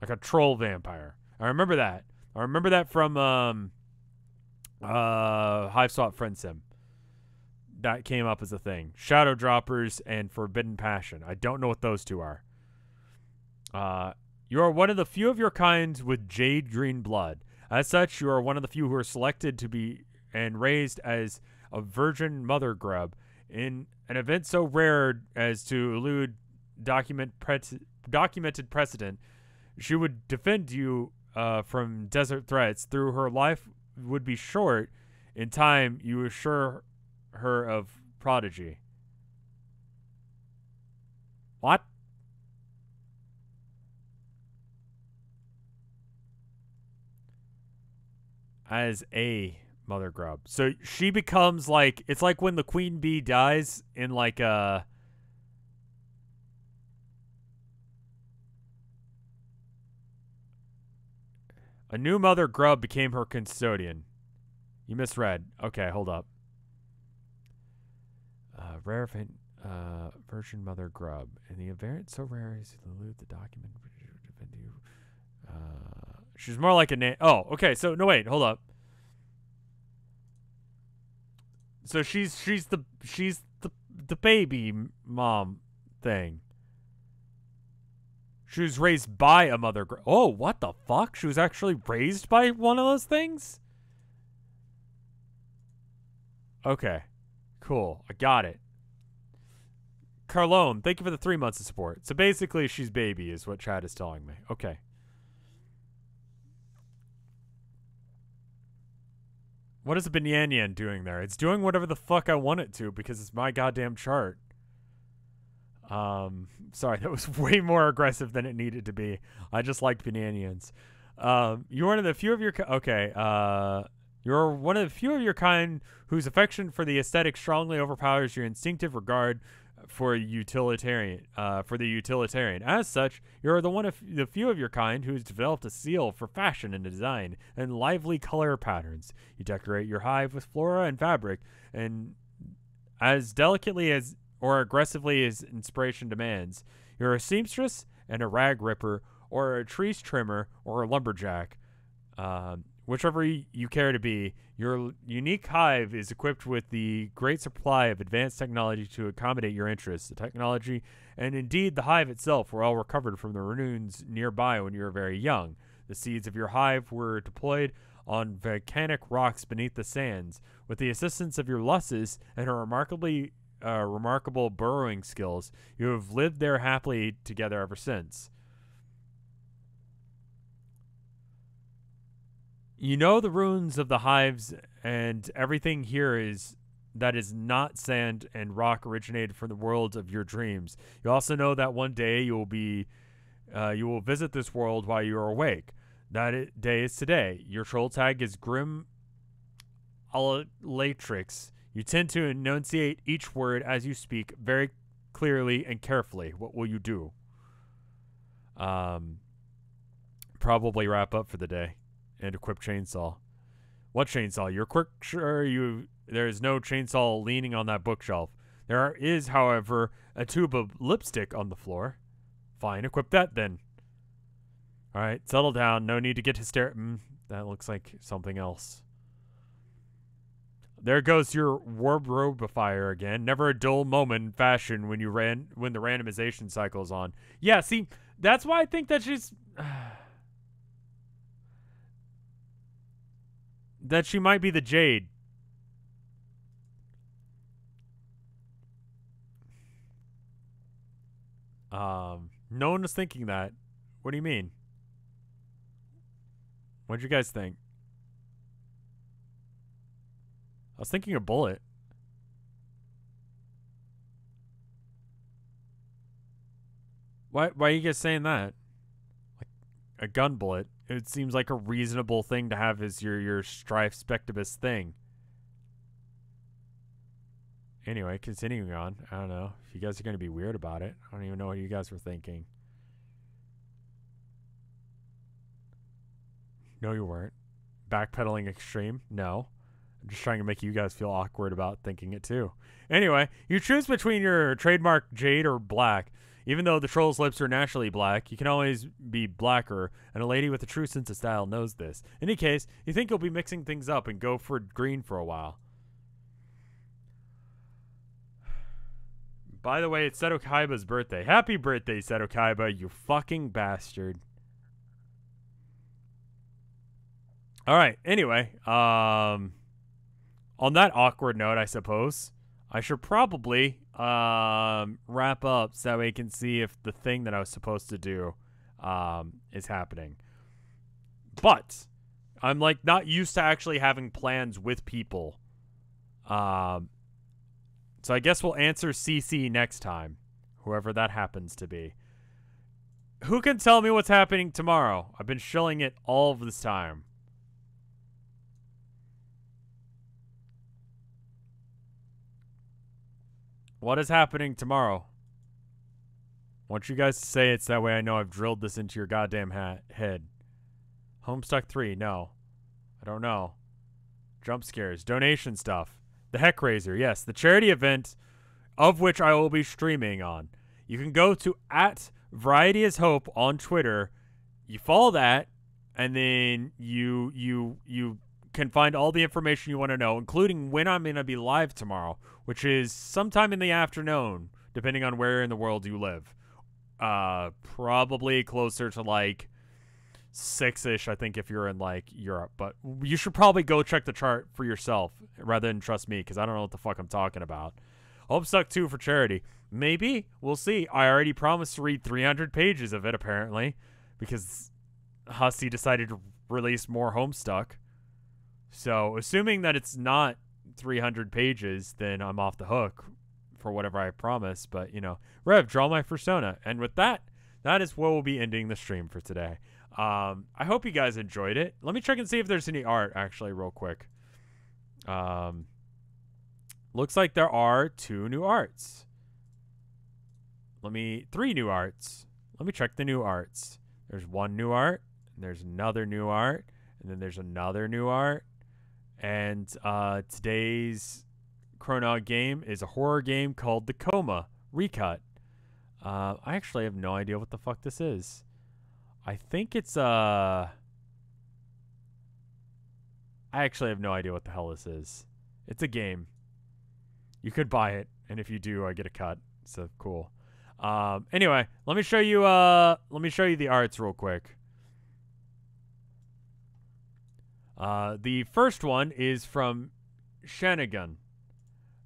like a troll vampire. I remember that. I remember that from um, uh, Hiveswap Friendsim that came up as a thing. Shadow Droppers and Forbidden Passion. I don't know what those two are. Uh, you are one of the few of your kind with jade green blood. As such, you are one of the few who are selected to be and raised as a virgin mother grub in an event so rare as to elude document pre- documented precedent. She would defend you uh, from desert threats. Through her life would be short In time, you assure her of prodigy. What? As a mother grub. So she becomes like it's like when the queen bee dies in like a A new mother grub became her custodian. You misread. Okay, hold up. Uh, rare uh, version mother grub. In the variant so rare is to elude the document. Uh, she's more like a name. Oh, okay. So no, wait, hold up. So she's she's the she's the the baby mom thing. She was raised by a mother. oh, what the fuck? She was actually raised by one of those things? Okay. Cool. I got it. Carlone, thank you for the three months of support. So basically, she's baby, is what Chad is telling me. Okay. What is a Banyan doing there? It's doing whatever the fuck I want it to because it's my goddamn chart. Um, sorry, that was way more aggressive than it needed to be. I just liked Bananians. Um, you're one of the few of your okay. Uh, you're one of the few of your kind whose affection for the aesthetic strongly overpowers your instinctive regard for utilitarian uh, for the utilitarian. As such, you're the one of the few of your kind who's developed a seal for fashion and design and lively color patterns. You decorate your hive with flora and fabric, and as delicately as or aggressively as inspiration demands. You're a seamstress and a rag ripper, or a tree trimmer, or a lumberjack. Um, whichever you care to be, your unique hive is equipped with the great supply of advanced technology to accommodate your interests. The technology, and indeed the hive itself, were all recovered from the ruins nearby when you were very young. The seeds of your hive were deployed on volcanic rocks beneath the sands. With the assistance of your lusus and her remarkably uh, remarkable burrowing skills, you have lived there happily together ever since. You know the ruins of the hives, and everything here is that is not sand and rock originated from the world of your dreams. You also know that one day you will be, uh, you will visit this world while you are awake. That day is today. Your troll tag is Grim Alatrix. You tend to enunciate each word as you speak very clearly and carefully. What will you do? Um, probably wrap up for the day and equip chainsaw. What chainsaw? You're quick sure you there is no chainsaw leaning on that bookshelf. There is, however, a tube of lipstick on the floor. Fine, equip that then. All right, settle down. No need to get hysterical. Mm, that looks like something else. There goes your wardrobifier again. Never a dull moment in fashion when you ran when the randomization cycle is on. Yeah, see, that's why I think that she's that she might be the Jade. Um, no one was thinking that. What do you mean? What'd you guys think? I was thinking a bullet. Why why are you guys saying that? Like a gun bullet. It seems like a reasonable thing to have as your your strife specibus thing. Anyway, continuing on. I don't know. If you guys are gonna be weird about it. I don't even know what you guys were thinking. No, you weren't. Backpedaling extreme? No. I'm just trying to make you guys feel awkward about thinking it too. Anyway, you choose between your trademark jade or black. Even though the troll's lips are naturally black, you can always be blacker, and a lady with a true sense of style knows this. In any case, you think you'll be mixing things up and go for green for a while. By the way, it's Seto Kaiba's birthday. Happy birthday, Seto Kaiba, you fucking bastard. All right. Anyway, um, on that awkward note, I suppose, I should probably um, wrap up so we can see if the thing that I was supposed to do um, is happening. But I'm like not used to actually having plans with people. Um, so I guess we'll answer CC next time, whoever that happens to be. Who can tell me what's happening tomorrow? I've been shilling it all of this time. What is happening tomorrow? I want you guys to say it's that way I know I've drilled this into your goddamn head. Homestuck 3, no. I don't know. Jump scares, donation stuff. The Heck Raiser, yes, the charity event of which I will be streaming on. You can go to at Variety is Hope on Twitter. You follow that, and then you you you can find all the information you want to know, including when I'm gonna be live tomorrow, which is sometime in the afternoon, depending on where in the world you live. Uh, probably closer to like six ish, I think, if you're in like Europe. But you should probably go check the chart for yourself rather than trust me because I don't know what the fuck I'm talking about. Homestuck 2 for charity. Maybe. We'll see. I already promised to read 300 pages of it, apparently, because Hussie decided to release more Homestuck. So, assuming that it's not 300 pages, then I'm off the hook for whatever I promised. But, you know, Rev, draw my persona. And with that, that is where we'll be ending the stream for today. Um, I hope you guys enjoyed it. Let me check and see if there's any art, actually, real quick. Um, looks like there are two new arts. Let me, three new arts. Let me check the new arts. There's one new art, and there's another new art, and then there's another new art. And uh, today's Chronog game is a horror game called The Coma Recut. Uh, I actually have no idea what the fuck this is. I think it's uh I actually have no idea what the hell this is. It's a game. You could buy it, and if you do, I get a cut. So cool. Um, anyway, let me show you. Uh, let me show you the arts real quick. Uh, the first one is from Shanigan.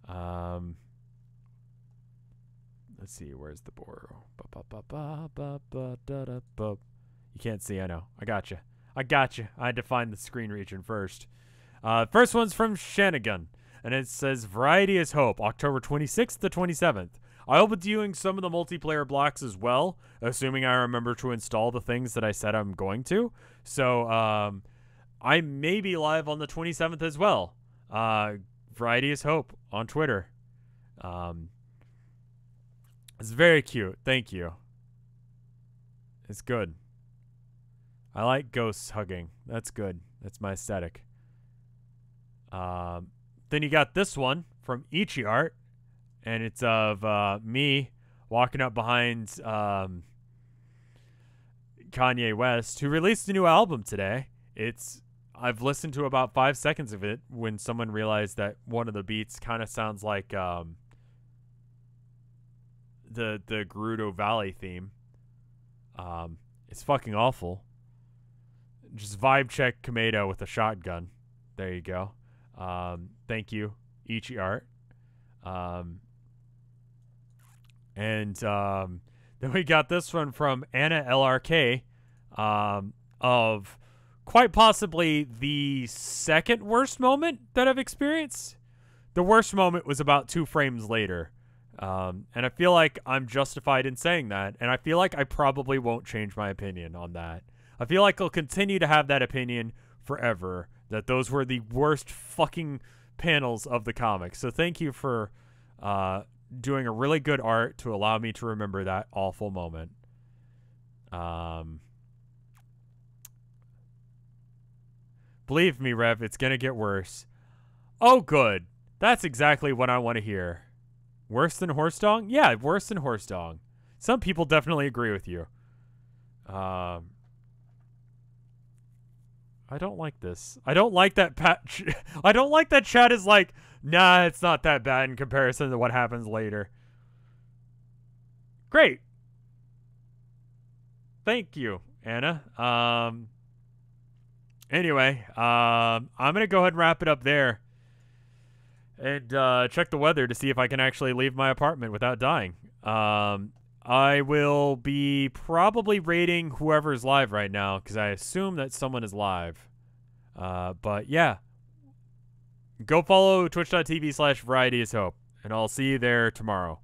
Um, let's see. Where's the board? You can't see, I know. I got you. I got you. I had to find the screen region first. Uh, first one's from Shanigan, and it says Variety is Hope, October 26th to 27th. I will be doing some of the multiplayer blocks as well, assuming I remember to install the things that I said I'm going to. So, um, I may be live on the 27th as well. Uh, Variety is Hope on Twitter. Um, it's very cute. Thank you. It's good. I like ghosts hugging. That's good. That's my aesthetic. Um, then you got this one from Ichi Art, and it's of uh, me walking up behind um, Kanye West, who released a new album today. It's I've listened to about five seconds of it when someone realized that one of the beats kind of sounds like um, the the Gerudo Valley theme. Um, it's fucking awful just vibe check Kamado with a shotgun. There you go. Um, thank you, Ichi Art. Um, and um, then we got this one from Anna LRK um, of quite possibly the second worst moment that I've experienced. The worst moment was about two frames later. Um, and I feel like I'm justified in saying that. And I feel like I probably won't change my opinion on that. I feel like I'll continue to have that opinion forever that those were the worst fucking panels of the comic. So thank you for uh, doing a really good art to allow me to remember that awful moment. Um, believe me, Rev, it's gonna get worse. Oh, good. That's exactly what I want to hear. Worse than horse dong? Yeah, worse than horse dong. Some people definitely agree with you. Um, I don't like this. I don't like that patch. I don't like that chat is like, nah, it's not that bad in comparison to what happens later. Great. Thank you, Anna. Um. Anyway, um, I'm gonna go ahead and wrap it up there, and uh, check the weather to see if I can actually leave my apartment without dying. Um, I will be probably rating whoever's live right now because I assume that someone is live. Uh, but yeah, go follow twitch.tv slash variety is hope, and I'll see you there tomorrow.